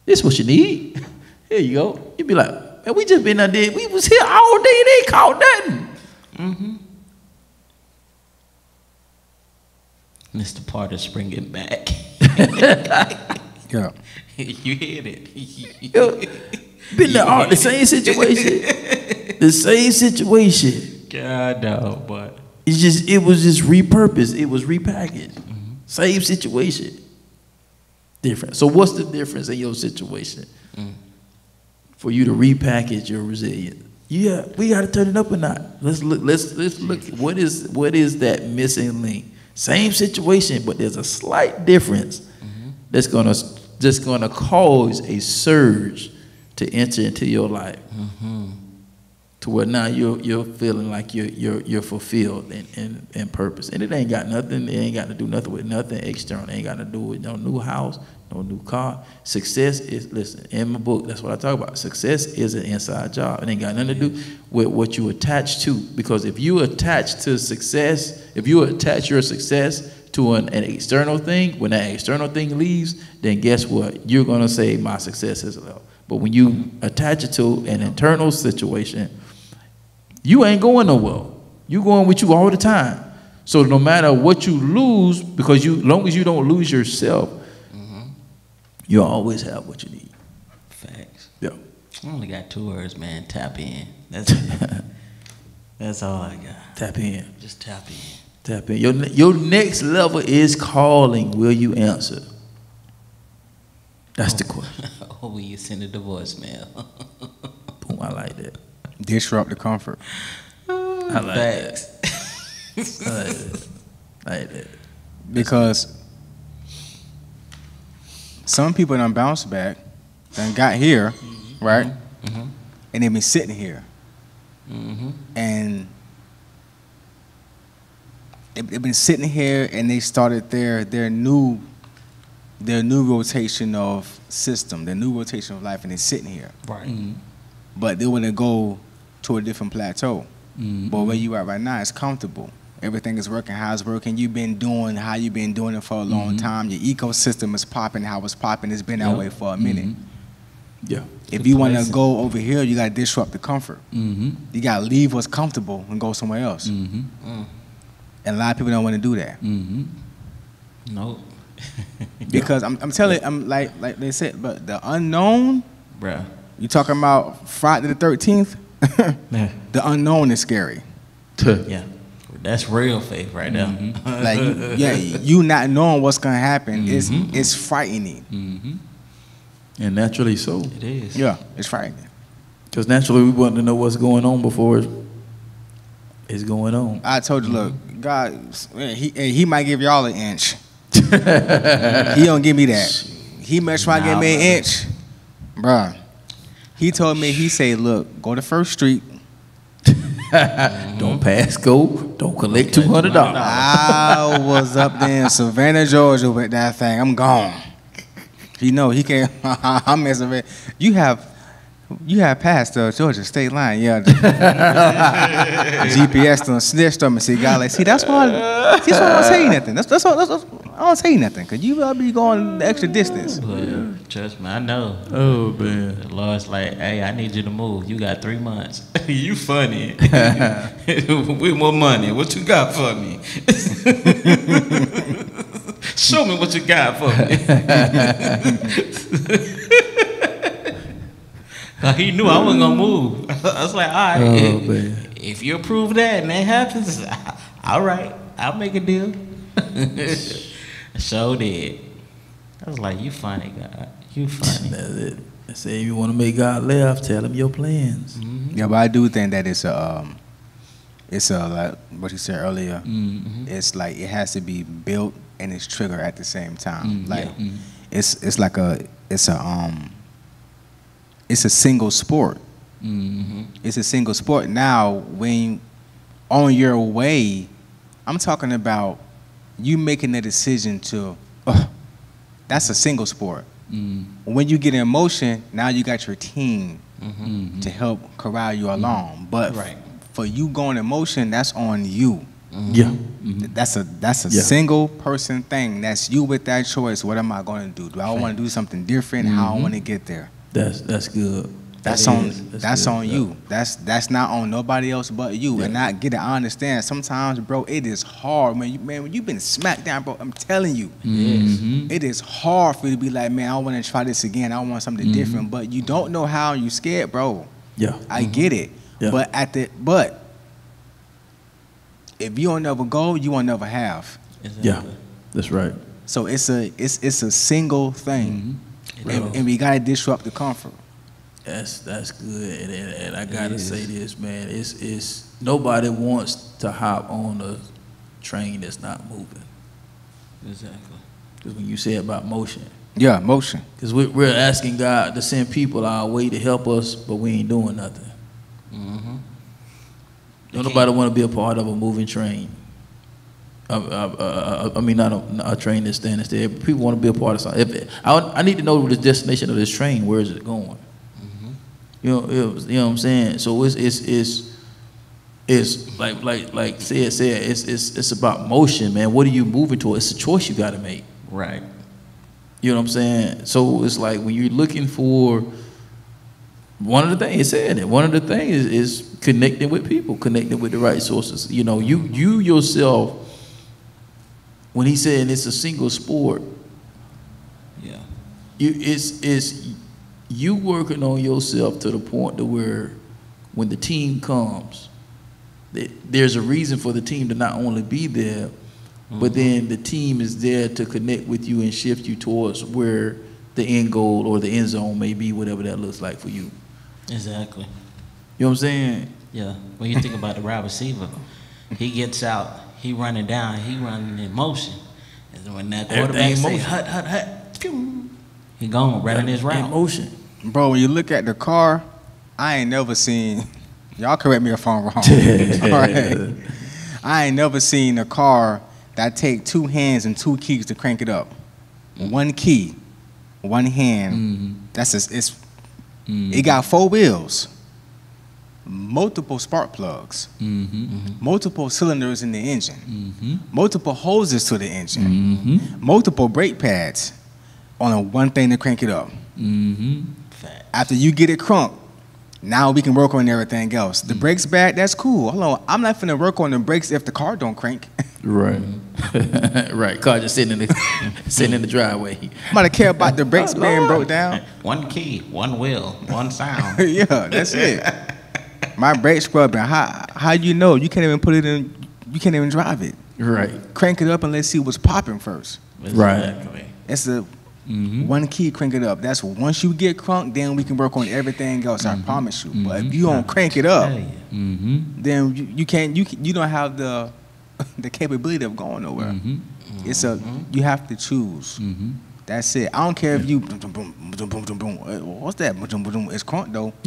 this is what you need. Here you go. You'd be like, man, we just been there. We was here all day? They ain't caught nothing. Mm-hmm. Mr. Part is bringing back. Yeah. you hit it. Been there all the same situation. the same situation. God dog, but It's just it was just repurposed. It was repackaged. Mm-hmm. Same situation. Different. So what's the difference in your situation mm. for you to repackage your resilience? Yeah, we got to turn it up or not. Let's look. Let's let's look. What is what is that missing link? Same situation, but there's a slight difference mm-hmm. that's gonna just gonna cause a surge to enter into your life. Mm-hmm. To where now you're you're feeling like you're you're you're fulfilled in, in, in purpose. And it ain't got nothing, it ain't got to do nothing with nothing external. It ain't got to do with no new house, no new car. Success is listen, in my book, that's what I talk about. Success is an inside job. It ain't got nothing to do with what you attach to. Because if you attach to success, if you attach your success to an, an external thing, when that external thing leaves, then guess what? You're gonna say my success is low. But when you attach it to an internal situation, you ain't going nowhere. You going with you all the time. So no matter what you lose, because you long as you don't lose yourself, mm-hmm. you'll always have what you need. Facts. Yeah. I only got two words, man. Tap in. That's it. That's all I got. Tap in. Just tap in. Tap in. Your, your next level is calling. Will you answer? That's the oh. question. oh, will you send it a voicemail? Boom, I like that. Disrupt the comfort. I like that. I like that. I like that. Because some people done bounced back, done got here, mm-hmm. right? Mm-hmm. Mm-hmm. And they've been sitting here. And they- they've been sitting here and they started their their new their new rotation of system, their new rotation of life, and they're sitting here. Right. But they want to go to a different plateau. But where you at right now is comfortable. Everything is working how it's working. You've been doing how you've been doing it for a long time. Your ecosystem is popping how it's popping. It's been that Yep. way for a minute. Yeah. If you want to go over here, you got to disrupt the comfort. Mm-hmm. You got to leave what's comfortable and go somewhere else. Mm-hmm. And a lot of people don't want to do that Mm-hmm. Nope. because I'm, I'm telling, I'm like like they said, but the unknown. Bruh. You talking about Friday the Thirteenth? Yeah. the unknown is scary. Yeah. That's real faith right there. Like you- yeah, you not knowing what's gonna happen is Mm-hmm. it's frightening. Mm-hmm. And naturally so. It is. Yeah, it's frightening. Because naturally we want to know what's going on before it's, it's going on. I told you, look. God, he he might give y'all an inch. he don't give me that. He much try to give Nah, me an inch, bruh. He told me, he said, look, go to First Street. Don't pass go. Don't collect two hundred dollars. I was up there in Savannah, Georgia with that thing. I'm gone. You know, he can't. I'm in Savannah. You have, you have passed the Georgia state line. Yeah. GPS done snitched on me. See, guy, like, see, that's why. See, that's why I don't say nothing. That's that's why. That's, that's, I don't say nothing because you will be going the extra distance. But trust me, I know. Oh man. The Lord's like, hey, I need you to move. You got three months. you funny. With more money. What you got for me? Show me what you got for me. Uh, he knew I wasn't gonna move. I was like, all right, Oh, if, man. if you approve that and that happens, all right, I'll make a deal. so did. I was like, you funny, God. You funny. That's it. I say if you want to make God laugh, tell him your plans. Yeah, but I do think that it's a, um, it's a like what you said earlier. Mm-hmm. It's like it has to be built and it's triggered at the same time. Mm, like yeah. Mm. it's it's like a it's a um it's a single sport. Mm-hmm. It's a single sport. Now when on your way, I'm talking about you making the decision to. Uh, that's a single sport. Mm. When you get in motion, now you got your team Mm-hmm. to help corral you along. But Right. for you going in motion, that's on you. Yeah. Mhm. That's a that's a Yeah. single person thing. That's you with that choice. What am I going to do? Do I want to do something different? How I want to get there? That's that's good. That's That on is. that's, good. on Yeah. you. That's that's not on nobody else but you. Yeah. And I get it. I understand. Sometimes, bro, it is hard. Man, you, man, when you've been smacked down, bro, I'm telling you, Mhm. it is hard for you to be like, man, I want to try this again. I want something Mm-hmm. different. But you don't know how. You scared, bro. Yeah. I get it. Yeah. But at the but if you don't never go, you won't never have. Yeah. That's right. So it's a it's it's a single thing, Mm-hmm. And, and we gotta disrupt the comfort. That's that's good, and, and, and I gotta say this, man. It's it's nobody wants to hop on a train that's not moving. Exactly. Because when you say about motion, Yeah, motion. Because we, we're asking God to send people our way to help us, but we ain't doing nothing. Mm-hmm. Don't nobody want to be a part of a moving train. Uh, uh, uh, I mean, not a, a train that's standing still. People want to be a part of something. If I, I need to know the destination of this train. Where is it going? You know, it you know what I'm saying. So it's it's it's it's like like like said said. It's it's it's about motion, man. What are you moving toward? It's a choice you got to make. Right. You know what I'm saying? So it's like when you're looking for one of the things it said it. One of the things is, is connecting with people, connecting with the right sources. You know, you you yourself. When he said it's a single sport, Yeah. you it's it's you working on yourself to the point to where when the team comes, that there's a reason for the team to not only be there, but mm-hmm. then the team is there to connect with you and shift you towards where the end goal or the end zone may be, whatever that looks like for you. Exactly. You know what I'm saying? Yeah. When you think about the wide receiver, he gets out, he running down, he running in motion. And when that quarterback Everything say hut hut hut, pew, he gone running his In route. motion. Bro, when you look at the car, I ain't never seen. Y'all correct me if I'm wrong. All right. I ain't never seen a car that take two hands and two keys to crank it up. Mm-hmm. One key, one hand. Mm-hmm. That's just, it's. Mm-hmm. It got four wheels, multiple spark plugs, Mm-hmm. multiple cylinders in the engine, Mm-hmm. multiple hoses to the engine, Mm-hmm. multiple brake pads on a one thing to crank it up. Mm-hmm. After you get it crunk, now we can work on everything else. Mm. The brakes bad, that's cool. Hold on, I'm not finna work on the brakes if the car don't crank. Right. right. Car just sitting in the sitting in the driveway. I'm gonna care about the brakes being broke down. One key, one wheel, one sound. yeah, that's it. My brake scrubbing. How how you know you can't even put it in? You can't even drive it. Right. Crank it up and let's see what's popping first. Right. Exactly. It's a Mm-hmm. one key. Crank it up. That's once you get crunk, then we can work on everything else. I promise you. But if you don't crank it up, Mm-hmm. then you, you can't. You you don't have the the capability of going nowhere. Mm-hmm. It's a you have to choose. Mm-hmm. That's it. I don't care if you boom, boom, boom, boom, boom, boom, boom. Uh, What's that? Boom, boom, boom. It's crunk though.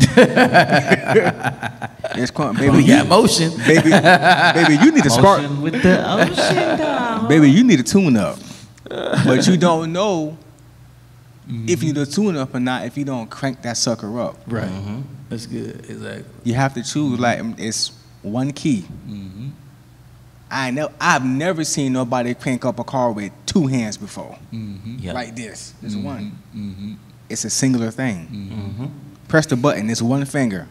it's crunk, baby. We got You, motion. baby, baby, you need a spark. Motion with the ocean down. Baby, you need a tune up. But you don't know if you need a tune up or not if you don't crank that sucker up. Right. Mm-hmm. That's good. Exactly. You have to choose. Like it's one key. Mm-hmm. I know. I've never seen nobody crank up a car with two hands before. Mm-hmm. Yeah. Like this. It's one. Mm-hmm. It's a singular thing. Mm-hmm. Press the button. It's one finger.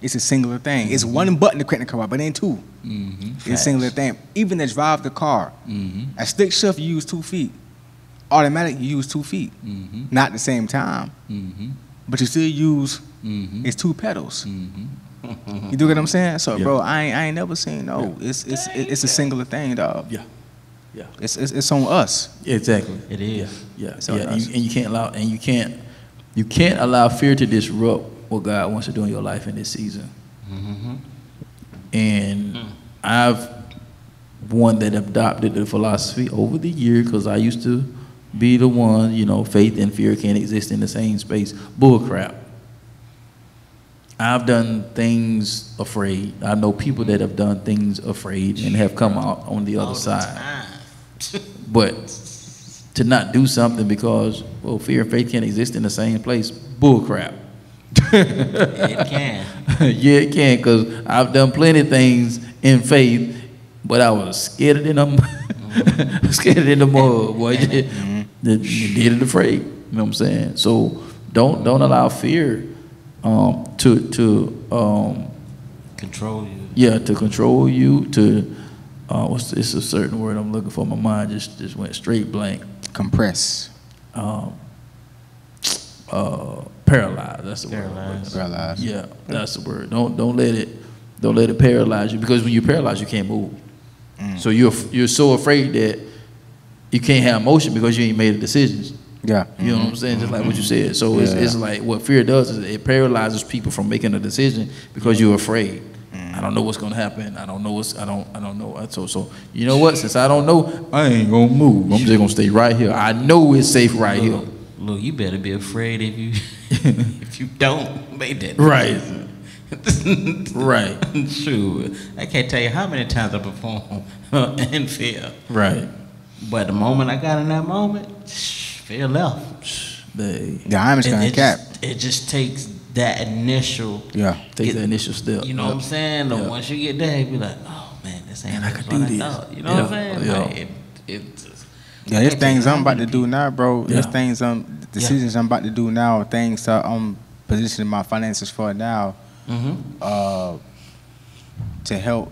It's a singular thing. It's one button to crank the car up, but it ain't two. Mm-hmm. It's a singular thing. Even to drive the car, Mm-hmm. a stick shift you use two feet. Automatic you use two feet. Mm-hmm. Not at the same time, Mm-hmm. but you still use Mm-hmm. it's two pedals. You do what I'm saying? So, Yeah. bro, I ain't, I ain't never seen no. It's it's it's a singular thing, dog. Yeah. Yeah. It's, it's it's on us. Exactly. It is. Yeah. Yeah. So yeah. And, you, and you can't allow and you can't you can't allow fear to disrupt what God wants to do in your life in this season. Mm-hmm. And I've one that adopted the philosophy over the year because I used to be the one, you know, faith and fear can't exist in the same space. Bull crap. I've done things afraid. I know people that have done things afraid and have come out on the other side. But to not do something because, well, fear and faith can't exist in the same place, bull crap. It can. yeah, it can, because I've done plenty of things in faith, but I was scared in them, mm-hmm. scared in the mud, boy. Mm-hmm. Did did it afraid. You know what I'm saying? So don't don't allow fear um, to to um, Control you. yeah to control you. To uh, what's it's a certain word I'm looking for. My mind just just went straight blank. Compress. Um, uh, paralyzed. That's the word. I'm Paralyzed. Yeah, that's the word. Don't don't let it don't let it paralyze you because when you're paralyzed, you can't move. So you're you're so afraid that you can't have motion because you ain't made the decisions. Yeah. You know what I'm saying? Just like what you said. So it's, it's like what fear does is it paralyzes people from making a decision because you're afraid. I don't know what's gonna happen. I don't know what's I don't I don't know. So so you know what? Since I don't know, I ain't gonna move. I'm just gonna stay right here. I know it's safe right here. look, you better be afraid if you if you don't make that. Right. right. True. I can't tell you how many times I perform in fear. Right. But the moment I got in that moment, fear left. They Yeah, I'm just gonna it, cap. just, it just takes that initial. Yeah. take Get- the initial step. You know what I'm saying? And Yeah. Once you get there, you be like, oh man, this ain't Man, I could do this. thought. You know Yeah, what I'm saying? yeah. Like, it, it just, Yeah, there's things I'm about to do now, bro. There's Yeah. things um decisions I'm about to do now, things that I'm positioning my finances for now, Mhm. uh, to help.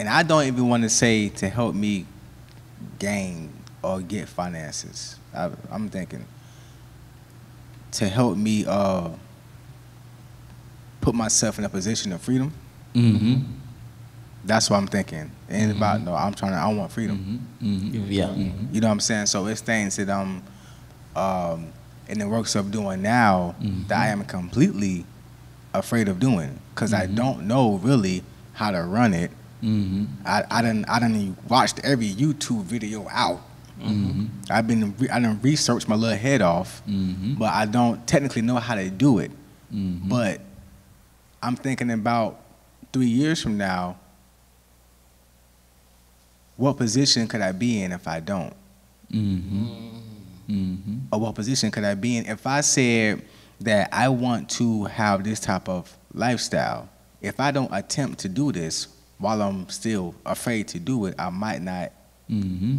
And I don't even want to say to help me gain or get finances. I, I'm thinking to help me uh, put myself in a position of freedom. Mm-hmm. That's what I'm thinking. It ain't about no. I'm trying to. I want freedom. Mm-hmm. Yeah. You know what I'm saying? So it's things that I'm um, in the works of doing now that I am completely afraid of doing because I don't know really how to run it. Mm-hmm. I I done I done watched every YouTube video out. I've been re- I done researched my little head off, Mm-hmm. but I don't technically know how to do it. Mm-hmm. But I'm thinking about three years from now. What position could I be in if I don't? Mm-hmm. Mm-hmm. or what position could I be in? If I said that I want to have this type of lifestyle, if I don't attempt to do this while I'm still afraid to do it, I might not Mm-hmm.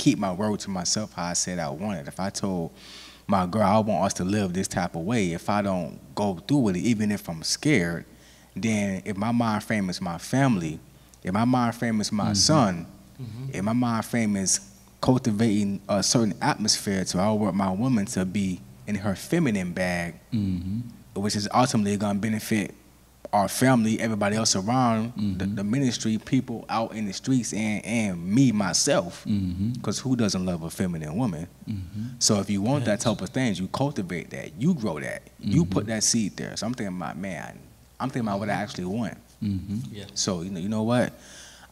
Keep my word to myself how I said I wanted. If I told my girl I want us to live this type of way, if I don't go through with it, even if I'm scared, then if my mind frame is my family, if my mind frame is my son, if my mind frame is cultivating a certain atmosphere to I want my woman to be in her feminine bag, Mm-hmm. which is ultimately gonna benefit our family, everybody else around, the, the ministry, people out in the streets, and and me myself. Mm-hmm. Because who doesn't love a feminine woman? So if you want that type of things, you cultivate that, you grow that, you put that seed there. So I'm thinking about man, I'm thinking about what I actually want. Mm-hmm. Yeah. So you know, you know what?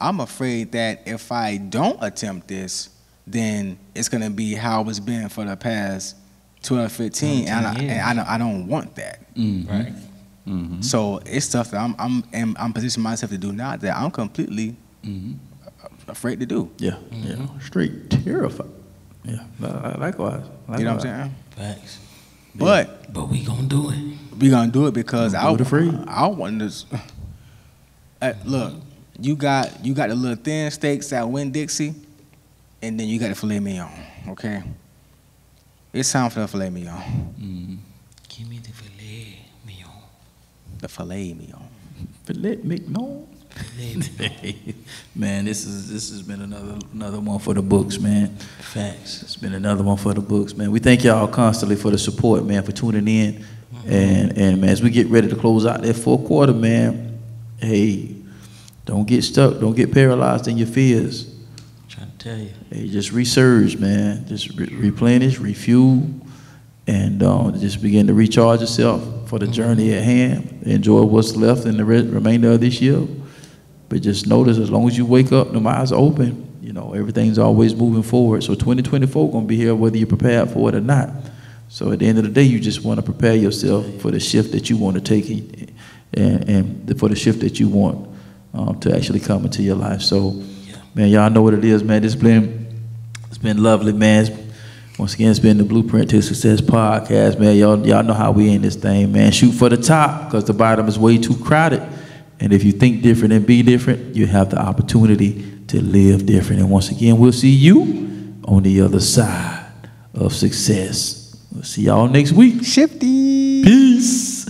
I'm afraid that if I don't attempt this, then it's gonna be how it's been for the past 12, 15, and, I, and I, don't, I don't want that. Mm-hmm. Right. Mm-hmm. So it's stuff that I'm I'm I'm, I'm positioning myself to do now that I'm completely Mm-hmm. afraid to do. Yeah. Yeah. Straight terrified. Yeah. Li- Likewise. You know what I'm saying? Facts. But But we gonna do it. we gonna do it because I do it free. I want this. Uh, look, you got you got the little thin steaks at Winn-Dixie, and then you got the filet mignon. Okay, it's time for the filet mignon. Mm-hmm. Give me the filet mignon. The filet mignon. Filet mignon. Man, this is this has been another another one for the books, man. Facts. It's been another one for the books, man. We thank y'all constantly for the support, man, for tuning in. And and man, as we get ready to close out that fourth quarter, man, hey, don't get stuck, don't get paralyzed in your fears. trying to tell you. Hey, just resurge, man. Just re- replenish, refuel, and um, just begin to recharge yourself for the journey at hand. Enjoy what's left in the re- remainder of this year. But just notice, as long as you wake up, the eyes are open. You know, everything's always moving forward. So 2024 gonna be here whether you're prepared for it or not. So at the end of the day, you just want to prepare yourself for the shift that you want to take, in- and, and for the shift that you want um, to actually come into your life. So, man, y'all know what it is, man. It's been it's been lovely, man. It's- once again, it's been the Blueprint to Success podcast, man. Y'all, y'all know how we in this thing, man. Shoot for the top because the bottom is way too crowded. And if you think different and be different, you have the opportunity to live different. And once again, we'll see you on the other side of success. We'll see y'all next week. Shifty. Peace.